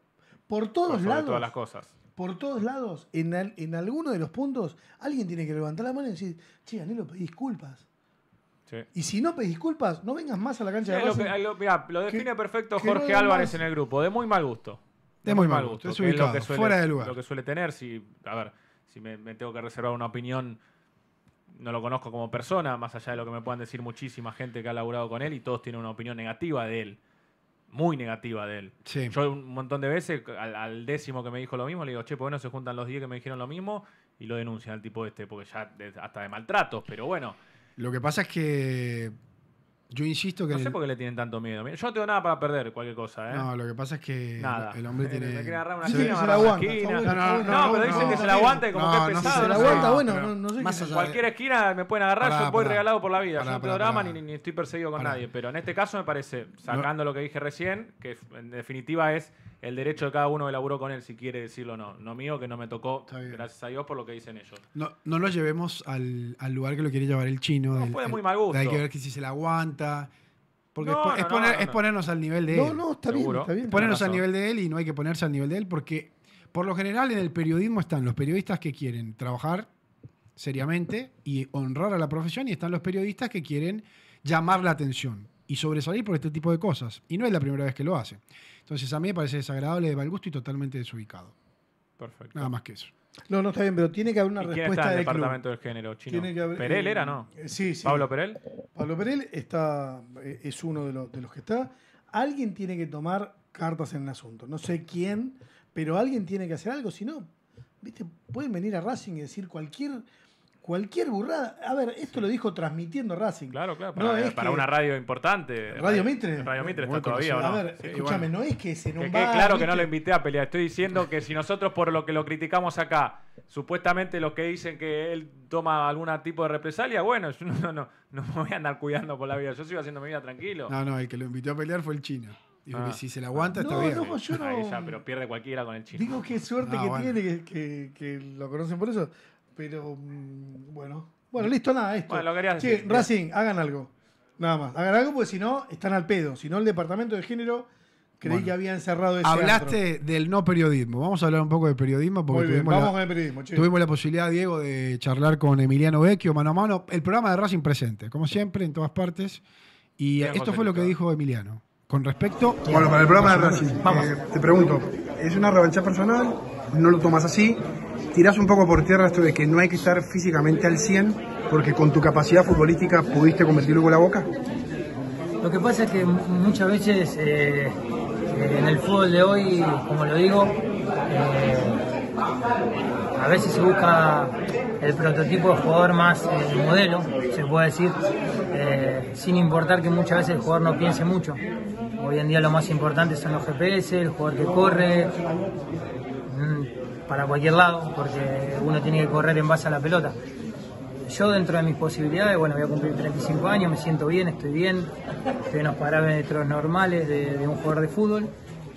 por todos Sobre lados todas las cosas. Por todos lados, en, al- en alguno de los puntos, alguien tiene que levantar la mano y decir, che, Anelo, pedí disculpas. Sí. Y si no pedís disculpas, no vengas más a la cancha de lo, Racing. lo- mirá, lo define que- perfecto no Jorge Álvarez más. en el grupo, de muy mal gusto. De muy mal gusto, es desubicado, lo que suele, fuera de lugar. Lo que suele tener, si, a ver, si me, me tengo que reservar una opinión, no lo conozco como persona, más allá de lo que me puedan decir muchísima gente que ha laburado con él y todos tienen una opinión negativa de él. Muy negativa de él. Sí. Yo un montón de veces, al, al décimo que me dijo lo mismo, le digo, che, ¿por qué no se juntan los 10 que me dijeron lo mismo? Y lo denuncian al tipo este, porque ya de- hasta de maltratos, pero bueno, Lo que pasa es que yo insisto que... no sé el- por qué le tienen tanto miedo. Yo no tengo nada para perder, cualquier cosa, ¿eh? No, lo que pasa es que Nada. el hombre tiene... Me quiere agarrar una esquina, una bueno, No, no, pero no, dicen que no, se la aguanta y como no, que es no, Si pesado. se la aguanta, bueno, no, no sé más qué- allá de- Cualquier esquina me pueden agarrar, Pará, yo voy pará. regalado por la vida. Pará, yo no tengo drama ni, ni estoy perseguido con Pará. nadie. Pero en este caso me parece, sacando lo que dije recién, que en definitiva es el derecho de cada uno que laburó con él, si quiere decirlo o no. No mío, que no me tocó, gracias a Dios, por lo que dicen ellos. No, no lo llevemos al, al lugar que lo quiere llevar el chino. No, del- fue de muy mal gusto. Hay que ver que si se la aguanta. Porque No, es, po- es no, poner- no, es no. ponernos al nivel de No, él. no, está bien, está bien. ponernos al nivel de él y no hay que ponerse al nivel de él porque por lo general en el periodismo están los periodistas que quieren trabajar seriamente y honrar a la profesión y están los periodistas que quieren llamar la atención y sobresalir por este tipo de cosas. Y no es la primera vez que lo hace. Entonces a mí me parece desagradable, de mal gusto y totalmente desubicado. Perfecto. Nada más que eso. No, no está bien, pero tiene que haber una ¿Y quién respuesta está en el del club. departamento del género chino? Tiene que haber- ¿Perel eh, era, no? eh, Sí, sí. ¿Pablo Perel? Pablo Perel está, eh, es uno de los, de los que está. Alguien tiene que tomar cartas en el asunto. No sé quién, pero alguien tiene que hacer algo. Si no, ¿viste? pueden venir a Racing y decir cualquier, cualquier burrada. A ver, esto lo dijo transmitiendo Racing. Claro, claro. No, Para, es para que- una radio importante. ¿Radio Mitre? Radio Mitre está todavía, ¿o A no? ver, Sí, escúchame, bueno. no es que es en Que un quede bar, claro que no lo invité a pelear. Estoy diciendo que si nosotros por lo que lo criticamos acá, supuestamente los que dicen que él toma algún tipo de represalia, bueno, yo no, no, no me voy a andar cuidando por la vida. Yo sigo haciendo mi vida tranquilo. No, no, el que lo invitó a pelear fue el chino. Dijo Ah. que si se la aguanta está No, bien. no, yo no. Ahí ya, pero pierde cualquiera con el chino. Digo qué suerte Ah, que bueno. tiene que, que- que lo conocen por eso. Pero mm, bueno. Bueno, listo, nada, esto. Bueno, lo querías Che, decir. Racing, hagan algo. Nada más. Hagan algo porque si no, están al pedo. Si no, el departamento de género creí Bueno. que habían cerrado ese Hablaste del no periodismo. Vamos a hablar un poco de periodismo antro. porque Muy bien, tuvimos, vamos la, con el periodismo, che. tuvimos la posibilidad, Diego, de charlar con Emiliano Vecchio mano a mano. El programa de Racing presente, como siempre, en todas partes. Y Bien, esto fue lo que dijo Emiliano. Con respecto. Bueno, para el programa de Racing, eh, te pregunto, ¿es una revancha personal? ¿No lo tomas así? ¿Tirás un poco por tierra esto de que no hay que estar físicamente al 100 porque con tu capacidad futbolística pudiste convertirlo con la boca? Lo que pasa es que muchas veces eh, eh, en el fútbol de hoy, como lo digo, eh, a veces se busca el prototipo de jugador más eh, modelo, se puede decir, sin importar que muchas veces el jugador no piense mucho. hoy en día lo más importante son los GPS, el jugador que corre, para cualquier lado, porque uno tiene que correr en base a la pelota. Yo dentro de mis posibilidades, bueno, voy a cumplir 35 años, me siento bien, estoy bien, estoy en los parámetros normales de, un jugador de fútbol.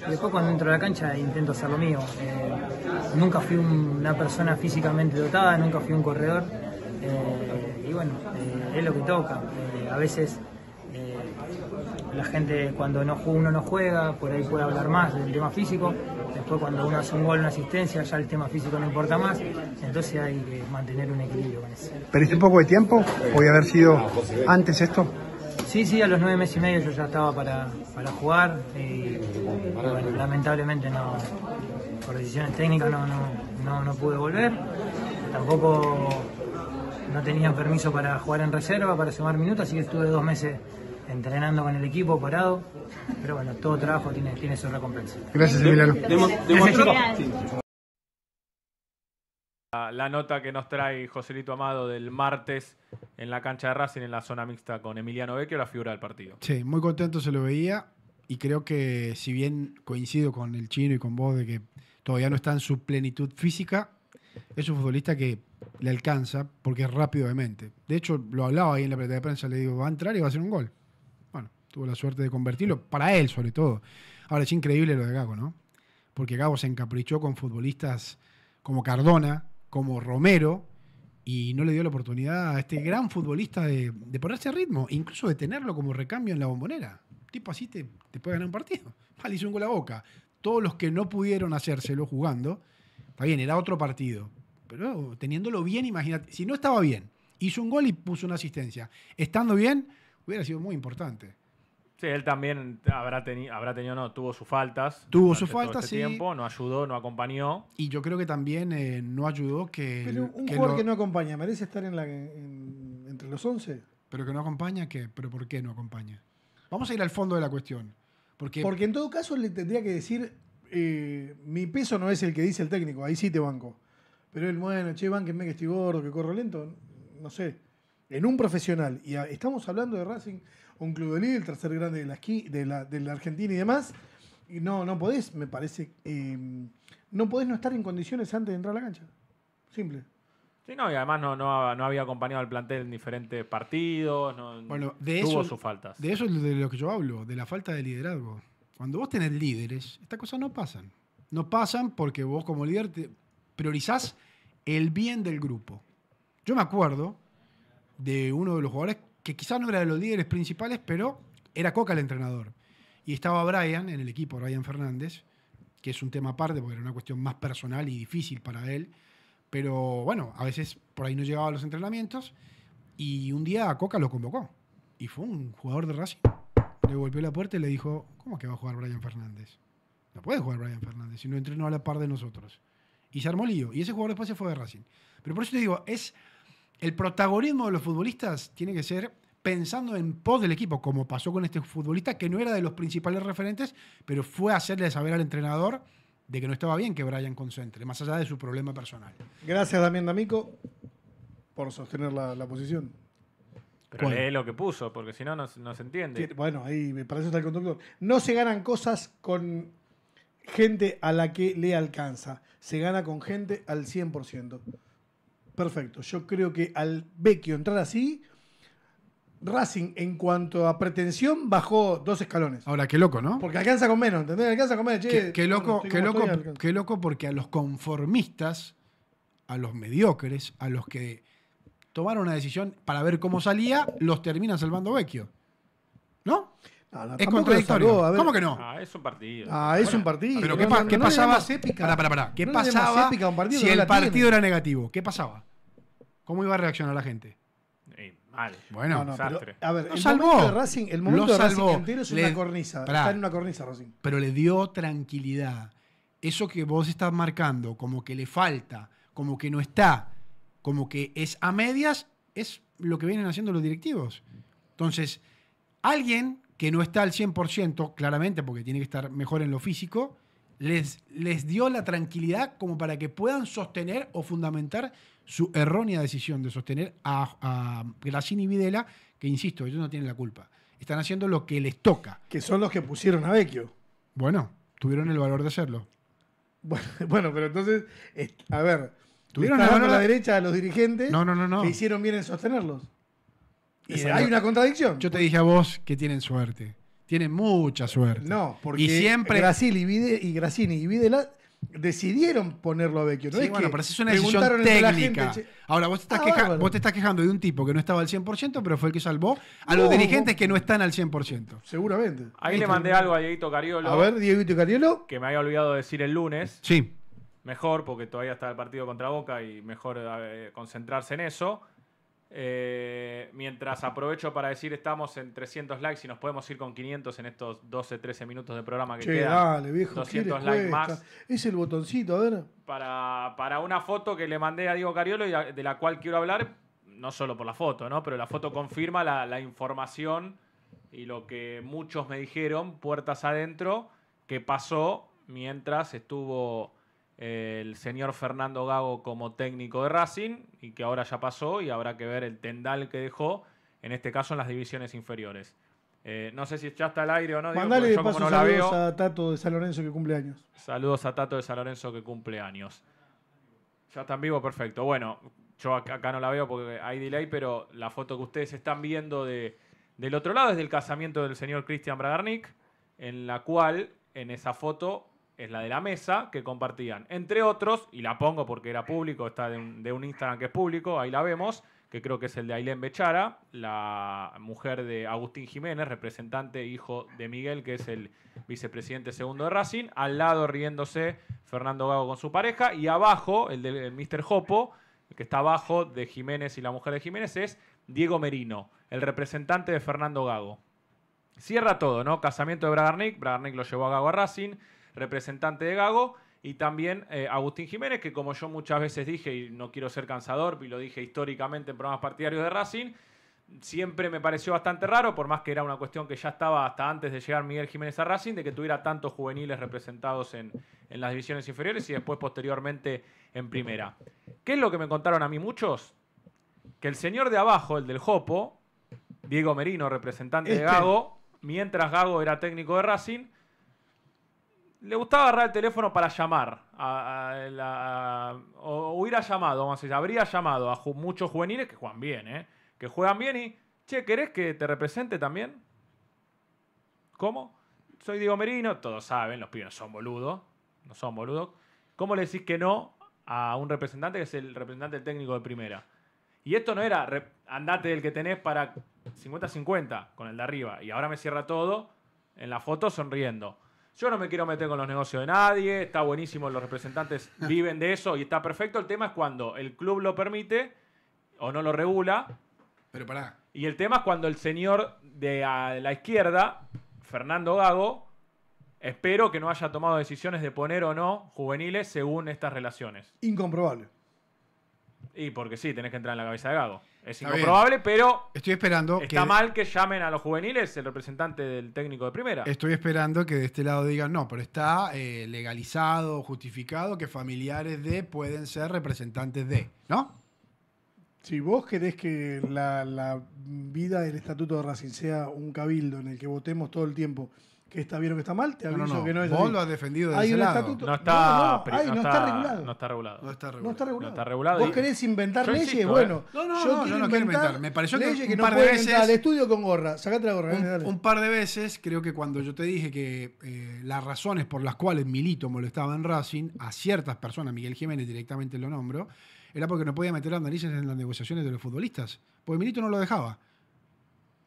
Y después cuando entro a la cancha intento hacer lo mío. Eh, nunca fui un- una persona físicamente dotada, nunca fui un corredor. Eh, y bueno, eh, es lo que toca. A veces la gente cuando no uno no juega, por ahí puede hablar más del tema físico. Después cuando uno hace un gol, una asistencia, ya el tema físico no importa más. Entonces hay que mantener un equilibrio con eso. ¿Perdiste un poco de tiempo? ¿Podía haber sido antes esto? Sí, sí, a los nueve meses y medio yo ya estaba para, para jugar y, y bueno, lamentablemente no, por decisiones técnicas no, no, no, no pude volver. Tampoco no tenían permiso para jugar en reserva, para sumar minutos, así que estuve dos meses entrenando con el equipo parado. Pero bueno, todo trabajo tiene, tiene su recompensa. Gracias, Emiliano. La, la nota que nos trae Joselito Amado del martes en la cancha de Racing en la zona mixta con Emiliano Vecchio, la figura del partido. Sí, muy contento se lo veía. Y creo que si bien coincido con el chino y con vos de que todavía no está en su plenitud física, es un futbolista que le alcanza porque es rápido de mente. De hecho, lo hablaba ahí en la pelota de prensa, le digo, va a entrar y va a hacer un gol. Tuvo la suerte de convertirlo, para él sobre todo. Ahora es increíble lo de Gago, ¿no? Porque Gago se encaprichó con futbolistas como Cardona, como Romero, y no le dio la oportunidad a este gran futbolista de, ponerse a ritmo, incluso de tenerlo como recambio en la bombonera. Tipo así te, te puede ganar un partido. Vale, hizo un gol a boca. Todos los que no pudieron hacérselo jugando, está bien, era otro partido. Pero teniéndolo bien, imagínate, si no estaba bien, hizo un gol y puso una asistencia. Estando bien, hubiera sido muy importante. Sí, él también habrá, teni- habrá tenido, no, tuvo sus faltas. Tuvo sus faltas, este sí. tiempo, no ayudó, no acompañó. Y yo creo que también eh, no ayudó que. Pero un que jugador lo- que no acompaña, ¿merece estar en la, en- entre los 11? Pero que no acompaña, ¿qué? ¿Pero por qué no acompaña? Vamos a ir al fondo de la cuestión. Porque, Porque en todo caso le tendría que decir, eh, mi peso no es el que dice el técnico, ahí sí te banco. Pero él, bueno, che, banquenme que estoy gordo, que corro lento, no sé. En un profesional, y a- estamos hablando de Racing, un club de liga, el tercer grande de la, de la, de la Argentina y demás, y no, no podés, me parece, eh, no podés no estar en condiciones antes de entrar a la cancha. Simple. Sí, no, y además no, no, no había acompañado al plantel en diferentes partidos. No, Bueno, de tuvo eso- sus faltas. de eso es de lo que yo hablo, de la falta de liderazgo. Cuando vos tenés líderes, estas cosas no pasan. No pasan porque vos como líder te priorizás el bien del grupo. Yo me acuerdo de uno de los jugadores que quizás no era de los líderes principales, pero era Coca el entrenador. Y estaba Brian en el equipo, Brian Fernández, que es un tema aparte porque era una cuestión más personal y difícil para él. Pero bueno, a veces por ahí no llegaba a los entrenamientos y un día Coca lo convocó. Y fue un jugador de Racing. Le golpeó la puerta y le dijo, ¿cómo que va a jugar Brian Fernández? No puede jugar Brian Fernández si no entrenó a la par de nosotros. Y se armó lío. Y ese jugador después se fue de Racing. Pero por eso te digo, es el protagonismo de los futbolistas tiene que ser pensando en pos del equipo, como pasó con este futbolista que no era de los principales referentes, pero fue a hacerle saber al entrenador de que no estaba bien que Brian concentre, más allá de su problema personal. Gracias, Damián D'Amico, por sostener la, la posición. Pero lee lo que puso, porque si no, no, se- no se entiende. Bueno, ahí para eso está el conductor. No se ganan cosas con gente a la que le alcanza. Se gana con gente al 100%. Perfecto. Yo creo que al Vecchio entrar así, Racing en cuanto a pretensión bajó dos escalones. Ahora, qué loco, ¿no? Porque alcanza con menos, ¿entendés? Alcanza con menos. Che, Qué, qué loco, qué, loco, estoy, qué loco porque a los conformistas, a los mediocres, a los que tomaron una decisión para ver cómo salía, los termina salvando Vecchio. ¿No? No, no, Es contradictorio. salvó, a ver. ¿Cómo que no? Ah, es un partido. Ah, es un partido. Pero No, ¿qué, pa- no, qué no le pasaba? demos épica. Pará, pará, pará. ¿Qué pasaba épica a un partido si el partido era negativo? ¿Qué pasaba? ¿Cómo iba a reaccionar la gente? Eh, mal. Bueno, No, no, pero, desastre. a ver, Lo el salvó. momento de Racing, el momento Lo de Racing salvó. entero es Le- una cornisa. Pará. Está en una cornisa Racing. pero le dio tranquilidad. Eso que vos estás marcando, como que le falta, como que no está, como que es a medias, es lo que vienen haciendo los directivos. Entonces, alguien que no está al 100%, claramente, porque tiene que estar mejor en lo físico, les, les dio la tranquilidad como para que puedan sostener o fundamentar su errónea decisión de sostener a, a Grassini y Videla, que insisto, ellos no tienen la culpa. están haciendo lo que les toca. Que son los que pusieron a Vecchio. Bueno, tuvieron el valor de hacerlo. Bueno, bueno, pero entonces, es- a ver, Tuvieron ¿tuvieron la dando mano- la derecha a los dirigentes No, no, no, no. que hicieron bien en sostenerlos. Y hay una contradicción. Yo te dije a vos que tienen suerte. Tienen mucha suerte. No, porque Y siempre. Gracili y, Vide- y Grassini y Videla decidieron ponerlo a Vecchio. No Sí, es bueno, que pero es una decisión técnica. gente, che, Ahora, vos te, estás Ah, queja- vos te estás quejando de un tipo que no estaba al 100%, pero fue el que salvó a No, los dirigentes vos- que no están al 100%. Seguramente. Ahí le mandé algo a Dieguito Cariolo A ver, Diego y Cariolo. que me había olvidado decir el lunes. Sí. Mejor, porque todavía está el partido contra Boca y mejor eh, concentrarse en eso. Eh, mientras aprovecho para decir, estamos en 300 likes y nos podemos ir con 500 en estos 12, 13 minutos de programa que Che, quedan. dale, viejo. ¿qué 200 les likes más Es el botoncito, a ver. para, para una foto que le mandé a Diego Cariolo y a- de la cual quiero hablar, no solo por la foto, ¿no? pero la foto confirma la, la información y lo que muchos me dijeron, puertas adentro, que pasó mientras estuvo el señor Fernando Gago como técnico de Racing y que ahora ya pasó y habrá que ver el tendal que dejó, en este caso en las divisiones inferiores. Eh, no sé si ya está al aire o no, Mandale porque de paso no saludos veo. a Tato de San Lorenzo que cumple años. Saludos a Tato de San Lorenzo que cumple años. Ya está en vivo, perfecto. Bueno, yo acá, acá no la veo porque hay delay, pero la foto que ustedes están viendo de, del otro lado es del casamiento del señor Cristian Bragarnik, en la cual, en esa foto, es la de la mesa que compartían. Entre otros, y la pongo porque era público, está de un, de un Instagram que es público, ahí la vemos, que creo que es el de Ailén Bechara, la mujer de Agustín Jiménez, representante, hijo de Miguel, que es el vicepresidente segundo de Racing. Al lado riéndose Fernando Gago con su pareja. Y abajo, el del Mr. Jopo, el que está abajo de Jiménez y la mujer de Jiménez, es Diego Merino, el representante de Fernando Gago. Cierra todo, ¿no? Casamiento de Bragarnik, Bragarnik lo llevó a Gago a Racing, representante de Gago, y también eh, Agustín Jiménez, que como yo muchas veces dije, y no quiero ser cansador, y lo dije históricamente en programas partidarios de Racing, siempre me pareció bastante raro, por más que era una cuestión que ya estaba hasta antes de llegar Miguel Jiménez a Racing, de que tuviera tantos juveniles representados en, en las divisiones inferiores y después posteriormente en primera. ¿Qué es lo que me contaron a mí muchos? Que el señor de abajo, el del Jopo, Diego Merino, representante de Este. Gago, mientras Gago era técnico de Racing, le gustaba agarrar el teléfono para llamar. a- a la- o hubiera llamado, vamos a decir, habría llamado a muchos juveniles que juegan bien, ¿eh? Que juegan bien y, che, ¿querés que te represente también? ¿Cómo? Soy Diego Merino, todos saben, los pibes no son boludos, no son boludos. ¿Cómo le decís que no a un representante que es el representante del técnico de primera? Y esto no era andate del que tenés para 50-50 con el de arriba. Y ahora me cierra todo en la foto sonriendo. Yo no me quiero meter con los negocios de nadie, está buenísimo, los representantes viven de eso y está perfecto. El tema es cuando el club lo permite o no lo regula. Pero pará. Y el tema es cuando el señor de a la izquierda, Fernando Gago, espero que no haya tomado decisiones de poner o no juveniles según estas relaciones. Incomprobable. Y porque sí, tenés que entrar en la cabeza de Gago. Es incomprobable, pero Estoy esperando está que mal que llamen a los juveniles el representante del técnico de primera. Estoy esperando que de este lado digan, no, pero está eh, legalizado, justificado, que familiares de pueden ser representantes de, ¿no? Si vos querés que la, la vida del estatuto de Racing sea un cabildo en el que votemos todo el tiempo que está bien o que está mal, te No, no, aviso no. que no es Vos así. lo has defendido de Hay ese un lado. estatuto- no está, No, no, no está regulado. No está regulado. No está No regulado. está regulado. No está regulado Vos querés inventar Yo leyes, insisto, bueno. ¿eh? No, no, yo no, quiero yo no quiero inventar. Me pareció que leyes que, un no par de veces- al estudio con gorra. Sacate la gorra. Un, dale. un par de veces, creo que cuando yo te dije que eh, las razones por las cuales Milito molestaba en Racing a ciertas personas, Miguel Jiménez directamente lo nombro, era porque no podía meter las narices en las negociaciones de los futbolistas. Porque Milito no lo dejaba.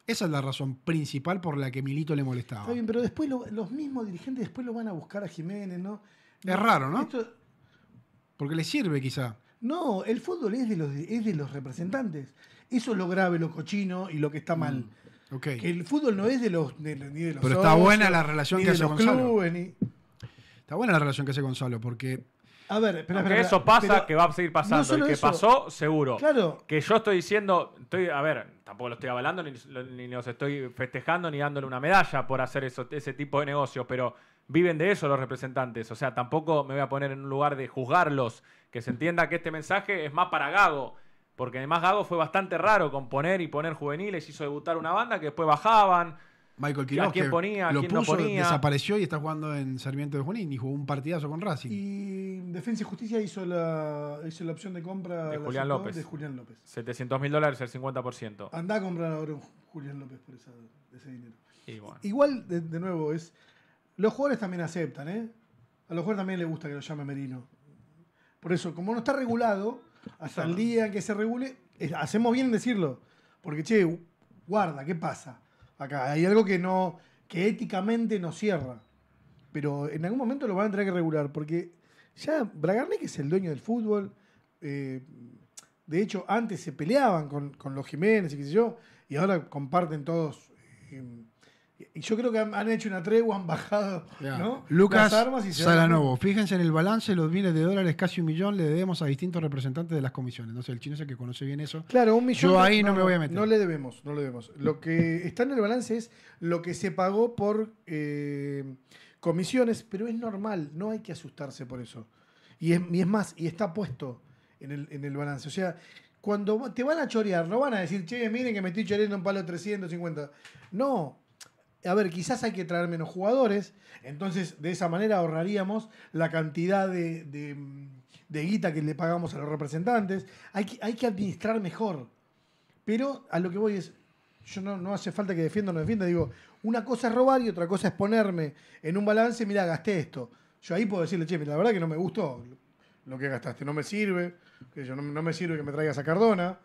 Esa es la razón principal por la que Milito le molestaba. Está bien, pero después lo- los mismos dirigentes después lo van a buscar a Jiménez, ¿no? Es raro, ¿no? Esto- Porque le sirve quizá. no, el fútbol es de, los, es de los representantes. Eso es lo grave, lo cochino y lo que está mal. Ok. Que el fútbol no es de los, de- ni de los Pero está buena la relación que hace Gonzalo. clubes, ni... Está buena la relación que hace Gonzalo, porque A ver, espera, Aunque espera, eso pasa, pero- que va a seguir pasando. no y que eso. pasó, seguro. Claro, Que yo estoy diciendo, estoy, a ver, tampoco lo estoy avalando, ni, ni los estoy festejando, ni dándole una medalla por hacer eso, ese tipo de negocios, pero viven de eso los representantes. O sea, tampoco me voy a poner en un lugar de juzgarlos. Que se entienda que este mensaje es más para Gago. Porque además Gago fue bastante raro con poner y poner juveniles, hizo debutar una banda que después bajaban. Michael Quiroz, ¿A quién ponía, a lo quién no puso, ponía? desapareció y está jugando en Sarmiento de Junín y jugó un partidazo con Racing. Y Defensa y Justicia hizo la, hizo la opción de compra De la Julián aceptó, López. de Julián López. 700 mil dólares, el 50%. Andá a comprar ahora un Julián López por esa- ese dinero. Y bueno. Igual, de, de nuevo, es. Los jugadores también aceptan, ¿eh? A los jugadores también les gusta que lo llame Merino. Por eso, como no está regulado, hasta el día en que se regule, es- hacemos bien en decirlo. Porque, che, guarda, ¿qué pasa? Acá hay algo que no. que éticamente no cierra. Pero en algún momento lo van a tener que regular. Porque ya Bragarnik es el dueño del fútbol. eh, de hecho, antes se peleaban con, con los Jiménez y yo. Y ahora comparten todos. eh, y yo creo que han, han hecho una tregua, han bajado. ¿no? Lucas las armas y se Salanovo, fíjense en el balance, los miles de dólares, casi un millón, le debemos a distintos representantes de las comisiones. Entonces el chino es el que conoce bien eso. Claro, un millón. Yo ahí no me voy a meter. No le debemos, no le debemos. Lo que está en el balance es lo que se pagó por eh, comisiones, pero es normal, no hay que asustarse por eso. Y es, y es más, y está puesto en el, en el balance. O sea, cuando te van a chorear, no van a decir, che, miren que me estoy choreando un palo de 350. No. A ver, quizás hay que traer menos jugadores, entonces de esa manera ahorraríamos la cantidad de, de, guita que le pagamos a los representantes. Hay que, hay que administrar mejor. Pero a lo que voy es, yo no, no hace falta que defienda o no defienda, digo, una cosa es robar y otra cosa es ponerme en un balance, mira, gasté esto. Yo ahí puedo decirle, che, la verdad que no me gustó lo que gastaste, no me sirve, que yo no, no me sirve que me traigas a Cardona,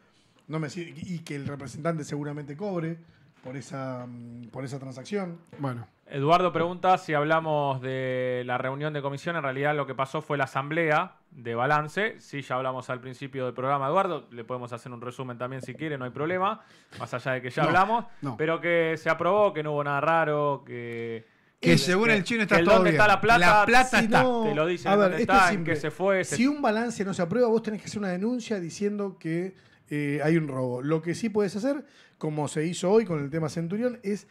no me sirve, y que el representante seguramente cobre por esa, mm, por esa transacción. Bueno, Eduardo pregunta si hablamos de la reunión de comisión. En realidad lo que pasó fue la asamblea de balance. Sí, ya hablamos al principio del programa, Eduardo. Le podemos hacer un resumen también si quiere, no hay problema. Más allá de que ya No, hablamos. no. Pero que se aprobó, que no hubo nada raro, que... que según el chino está que el todo dónde bien. está la plata, La plata Si está. no- Te lo dicen a ver, dónde está, es en qué simple. se fue. se- Si un balance no se aprueba, vos tenés que hacer una denuncia diciendo que eh, hay un robo. Lo que sí puedes hacer, como se hizo hoy con el tema Centurión, es,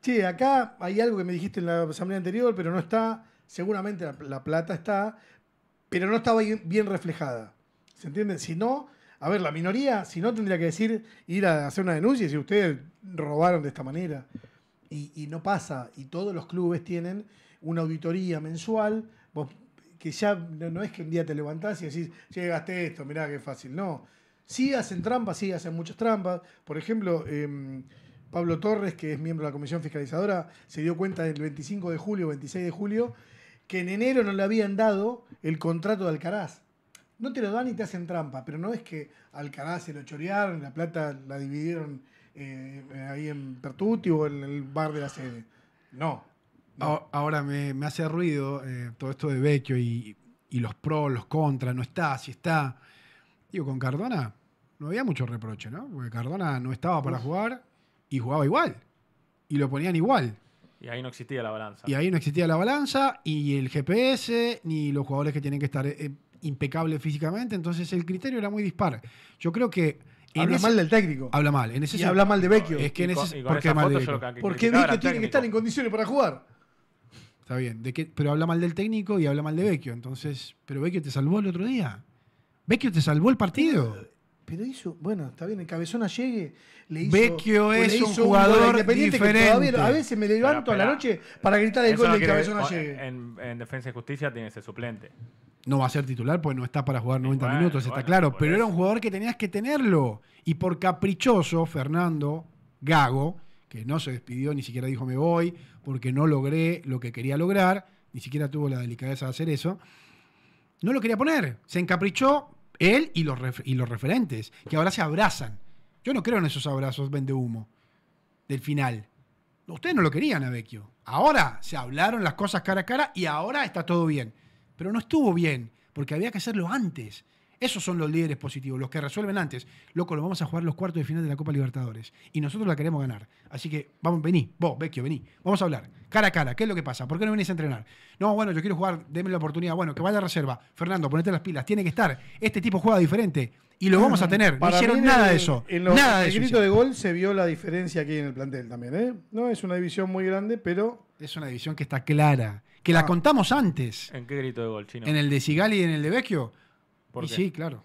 che, acá hay algo que me dijiste en la asamblea anterior, pero no está, seguramente la, la plata está, pero no estaba bien, reflejada. ¿Se entiende? Si no, a ver, la minoría, si no, tendría que decir, ir a hacer una denuncia decir, ustedes robaron de esta manera. Y, no pasa. Y todos los clubes tienen una auditoría mensual. Vos, que ya no, es que un día te levantás y decís, che, gasté esto, mirá qué fácil. No. Sí hacen trampas, sí hacen muchas trampas. Por ejemplo, em, Pablo Torres, que es miembro de la Comisión Fiscalizadora, se dio cuenta el 25 de julio, 26 de julio, que en enero no le habían dado el contrato de Alcaraz. No te lo dan y te hacen trampa, pero no es que Alcaraz se lo chorearon, la plata la dividieron eh, ahí en Pertuti o en el bar de la sede. No. Ahora- me hace ruido eh, todo esto de Vecchio y, y los pros, los contras, no está, si está. Digo, con Cardona no había mucho reproche, ¿no? Porque Cardona no estaba para jugar y jugaba igual. Y lo ponían igual. Y ahí no existía la balanza. Y ahí no existía la balanza, y el GPS, ni los jugadores que tienen que estar eh, impecables físicamente. Entonces el criterio era muy dispar. Yo creo que. en habla ese- mal del técnico. Habla mal. En ese y sen- habla mal de Vecchio. Es que en ese. y con ¿Por qué mal de Vecchio? que Porque Vecchio tiene que estar en condiciones para jugar. Está bien, de que, pero habla mal del técnico y habla mal de Vecchio. Entonces, pero Vecchio te salvó el otro día. Vecchio te salvó el partido. Pero hizo, bueno, está bien, el cabezón a llegue le hizo. Vecchio es un jugador Independiente que todavía- a veces me levanto Pero, a la noche para gritar el gol no del cabezón llegue. en, en Defensa y Justicia tiene ese suplente. No va a ser titular porque no está para jugar 90 bueno, minutos, está bueno, claro. Pero era un jugador que tenías que tenerlo. Y por caprichoso, Fernando Gago, que no se despidió, ni siquiera dijo me voy, porque no logré lo que quería lograr, ni siquiera tuvo la delicadeza de hacer eso, no lo quería poner. Se encaprichó él y los, y los referentes, que ahora se abrazan. Yo no creo en esos abrazos vende humo del final. Ustedes no lo querían a Vecchio. Ahora se hablaron las cosas cara a cara y ahora está todo bien. Pero no estuvo bien, porque había que hacerlo antes. Esos son los líderes positivos, los que resuelven antes. Loco, lo vamos a jugar los cuartos de final de la Copa Libertadores. Y nosotros la queremos ganar. Así que, vamos, vení, vos, Vecchio, vení. Vamos a hablar. Cara a cara, ¿qué es lo que pasa? ¿Por qué no venís a entrenar? No, bueno, yo quiero jugar, déme la oportunidad. Bueno, que vaya a reserva. Fernando, ponete las pilas, tiene que estar. Este tipo juega diferente. Y lo vamos a tener. No Para hicieron mí nada de eso. En lo- nada en de el grito de gol se vio la diferencia aquí en el plantel también, ¿eh? No es una división muy grande, pero Es una división que está clara. Que la Ah. contamos antes. ¿En qué grito de gol, chino? En el de Sigali y en el de Vecchio. ¿Por y qué? sí, claro.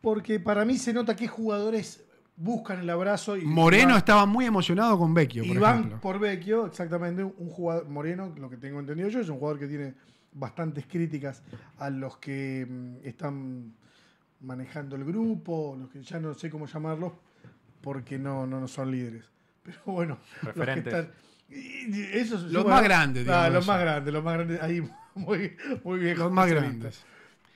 Porque para mí se nota que jugadores buscan el abrazo y Moreno van- estaba muy emocionado con Vecchio, por y van ejemplo. por Vecchio, exactamente, un jugador Moreno, lo que tengo entendido yo, es un jugador que tiene bastantes críticas a los que mm, están manejando el grupo, los que ya no sé cómo llamarlos, porque no, no, no son líderes. Pero bueno, los que están. esos Los más grandes, Ah, digamos los eso. más grandes, los más grandes, ahí muy, muy bien. Los más grandes.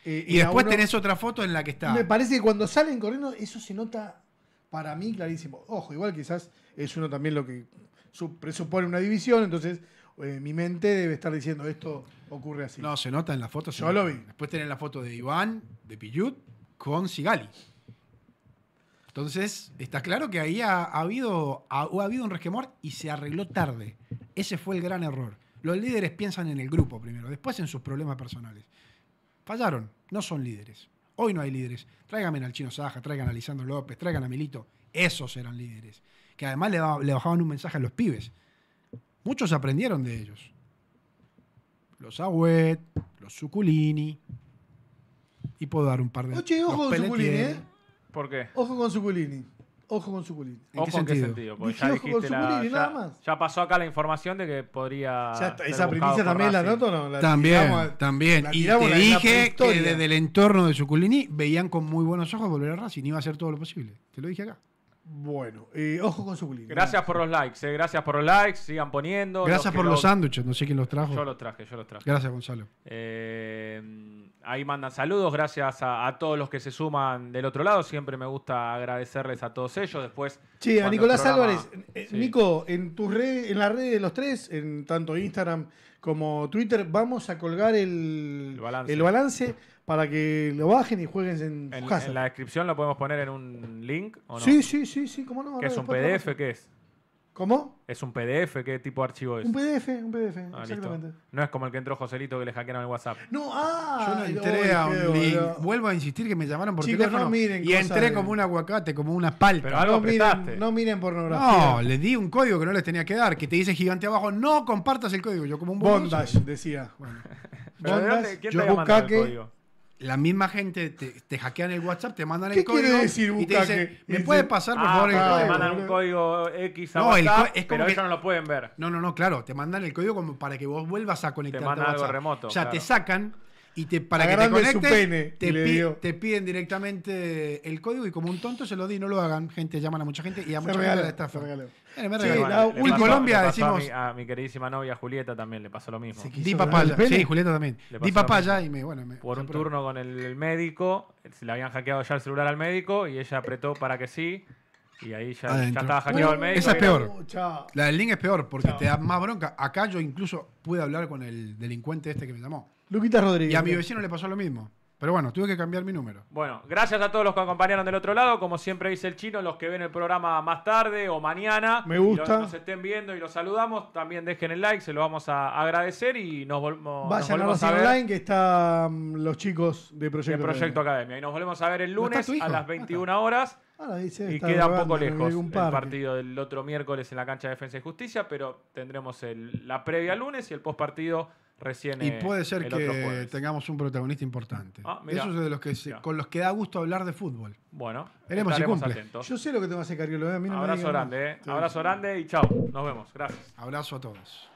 Eh, Y después uno- tenés otra foto en la que está. me parece que cuando salen corriendo, eso se nota para mí clarísimo. Ojo, igual quizás es uno también lo que su- presupone una división, entonces eh, mi mente debe estar diciendo esto ocurre así. No, se nota en la foto. Yo lo vi. Después tenés la foto de Iván, de Pillut, con Sigali. Entonces, está claro que ahí ha, ha habido, ha, ha habido un resquemor y se arregló tarde. Ese fue el gran error. Los líderes piensan en el grupo primero, después en sus problemas personales. Fallaron, no son líderes. Hoy no hay líderes. Tráiganme al Chino Saja, traigan a Lisandro López, traigan a Milito. Esos eran líderes. Que además le, bajaban un mensaje a los pibes. Muchos aprendieron de ellos. Los Agüet, los Suculini. Y puedo dar un par de. Oye, ojo los con Suculini. ¿eh? ¿Por qué? Ojo con Suculini. Ojo con Suculini. ¿En Ojo qué en qué sentido? sentido. Porque Dije ya ojo con dijiste la, ya, nada más. ya pasó acá la información de que podría. Ya está, ser ¿Esa buscado primicia por también la Racing. noto no? La También, tiramos a- también. la Y tiramos te la- la dije que prehistoria. desde el entorno de Suculini veían con muy buenos ojos volver a Racing. Iba a hacer todo lo posible. Te lo dije acá. Bueno, eh, ojo con Suculini. Gracias por los likes, eh, gracias por los likes, sigan poniendo. Gracias que por lo- los sándwiches. No sé quién los trajo. Yo los traje, yo los traje. Gracias, Gonzalo. Eh, ahí mandan saludos, gracias a, a todos los que se suman del otro lado. Siempre me gusta agradecerles a todos ellos. Después. Che, a Nicolás programa- Álvarez, eh, Sí. Nico, en tus redes, en las redes de los tres, en tanto Instagram como Twitter, vamos a colgar el, El balance. el balance para que lo bajen y jueguen en, En, en la descripción lo podemos poner en un link o no. Sí, sí, sí, sí, cómo no. ¿Qué es un PDF? ¿Qué es? ¿Cómo? ¿Es un PDF? ¿Qué tipo de archivo es? Un PDF, un PDF, Ah, listo. exactamente. No es como el que entró Joselito que le hackearon el WhatsApp. No, ah, Yo no ay, entré a qué un link. Vuelvo a insistir que me llamaron por Chicos, teléfono no miren y entré de- como un aguacate, como una palta. Pero algo No miren, apretaste. no miren pornografía. No, le di un código que no les tenía que dar, que te dice gigante abajo, no compartas el código. Yo como un Bondage, decía. Pero ¿de dónde- Bondage, ¿Quién te había mandado el código? La misma gente te, te hackean el WhatsApp, te mandan ¿Qué el código quiere decir y te dicen, ¿me puedes pasar por Ah, favor claro, te código? mandan un código X a No, WhatsApp, es como pero que- ellos no lo pueden ver. No, no, no, claro, te mandan el código como para que vos vuelvas a conectarte manda a algo WhatsApp. remoto, O sea, claro. te sacan y te para Agarrando que te conectes, pene te, te piden directamente el código y como un tonto se lo di, no lo hagan. Gente, llaman a mucha gente y a Se mucha gente regaló, la estafa. Eh, me Sí, la Le Colombia le decimos, A mi, a mi queridísima novia Julieta también le pasó lo mismo. Di papaya. el. Sí, Julieta también. Le Di pasó lo papaya mismo. y me, bueno, me, Por un turno con el, el médico, se le habían hackeado ya el celular al médico y ella apretó para que sí. Y ahí ya, ya estaba hackeado el Uh, médico. esa es peor. chao. La del link es peor porque Chao. te da más bronca. Acá yo incluso pude hablar con el delincuente este que me llamó. Luquita Rodríguez. Y a mi vecino le pasó lo mismo. Pero bueno, tuve que cambiar mi número. Bueno, gracias a todos los que acompañaron del otro lado. Como siempre dice el chino, los que ven el programa más tarde o mañana. Me gusta. los que nos estén viendo y los saludamos, también dejen el like, se lo vamos a agradecer y nos, vol- nos Vayan a volvemos a ver Online, que están los chicos de de Proyecto, Proyecto Academia. Academia. Y nos volvemos a ver el ¿No está lunes a las 21 horas. Ahora dice, Y queda un poco lejos el partido del otro miércoles en la cancha de Defensa y Justicia, pero tendremos el- la previa lunes y el post partido recién Y eh, puede ser el que tengamos un protagonista importante. Ah, mira. Esos de los que se- con los que da gusto hablar de fútbol. Bueno, Veremos si cumple. atentos. Yo sé lo que tengo que hacer, Cariolo. eh, no Abrazo grande, eh. Abrazo grande y chao. Nos vemos. Gracias. Abrazo a todos.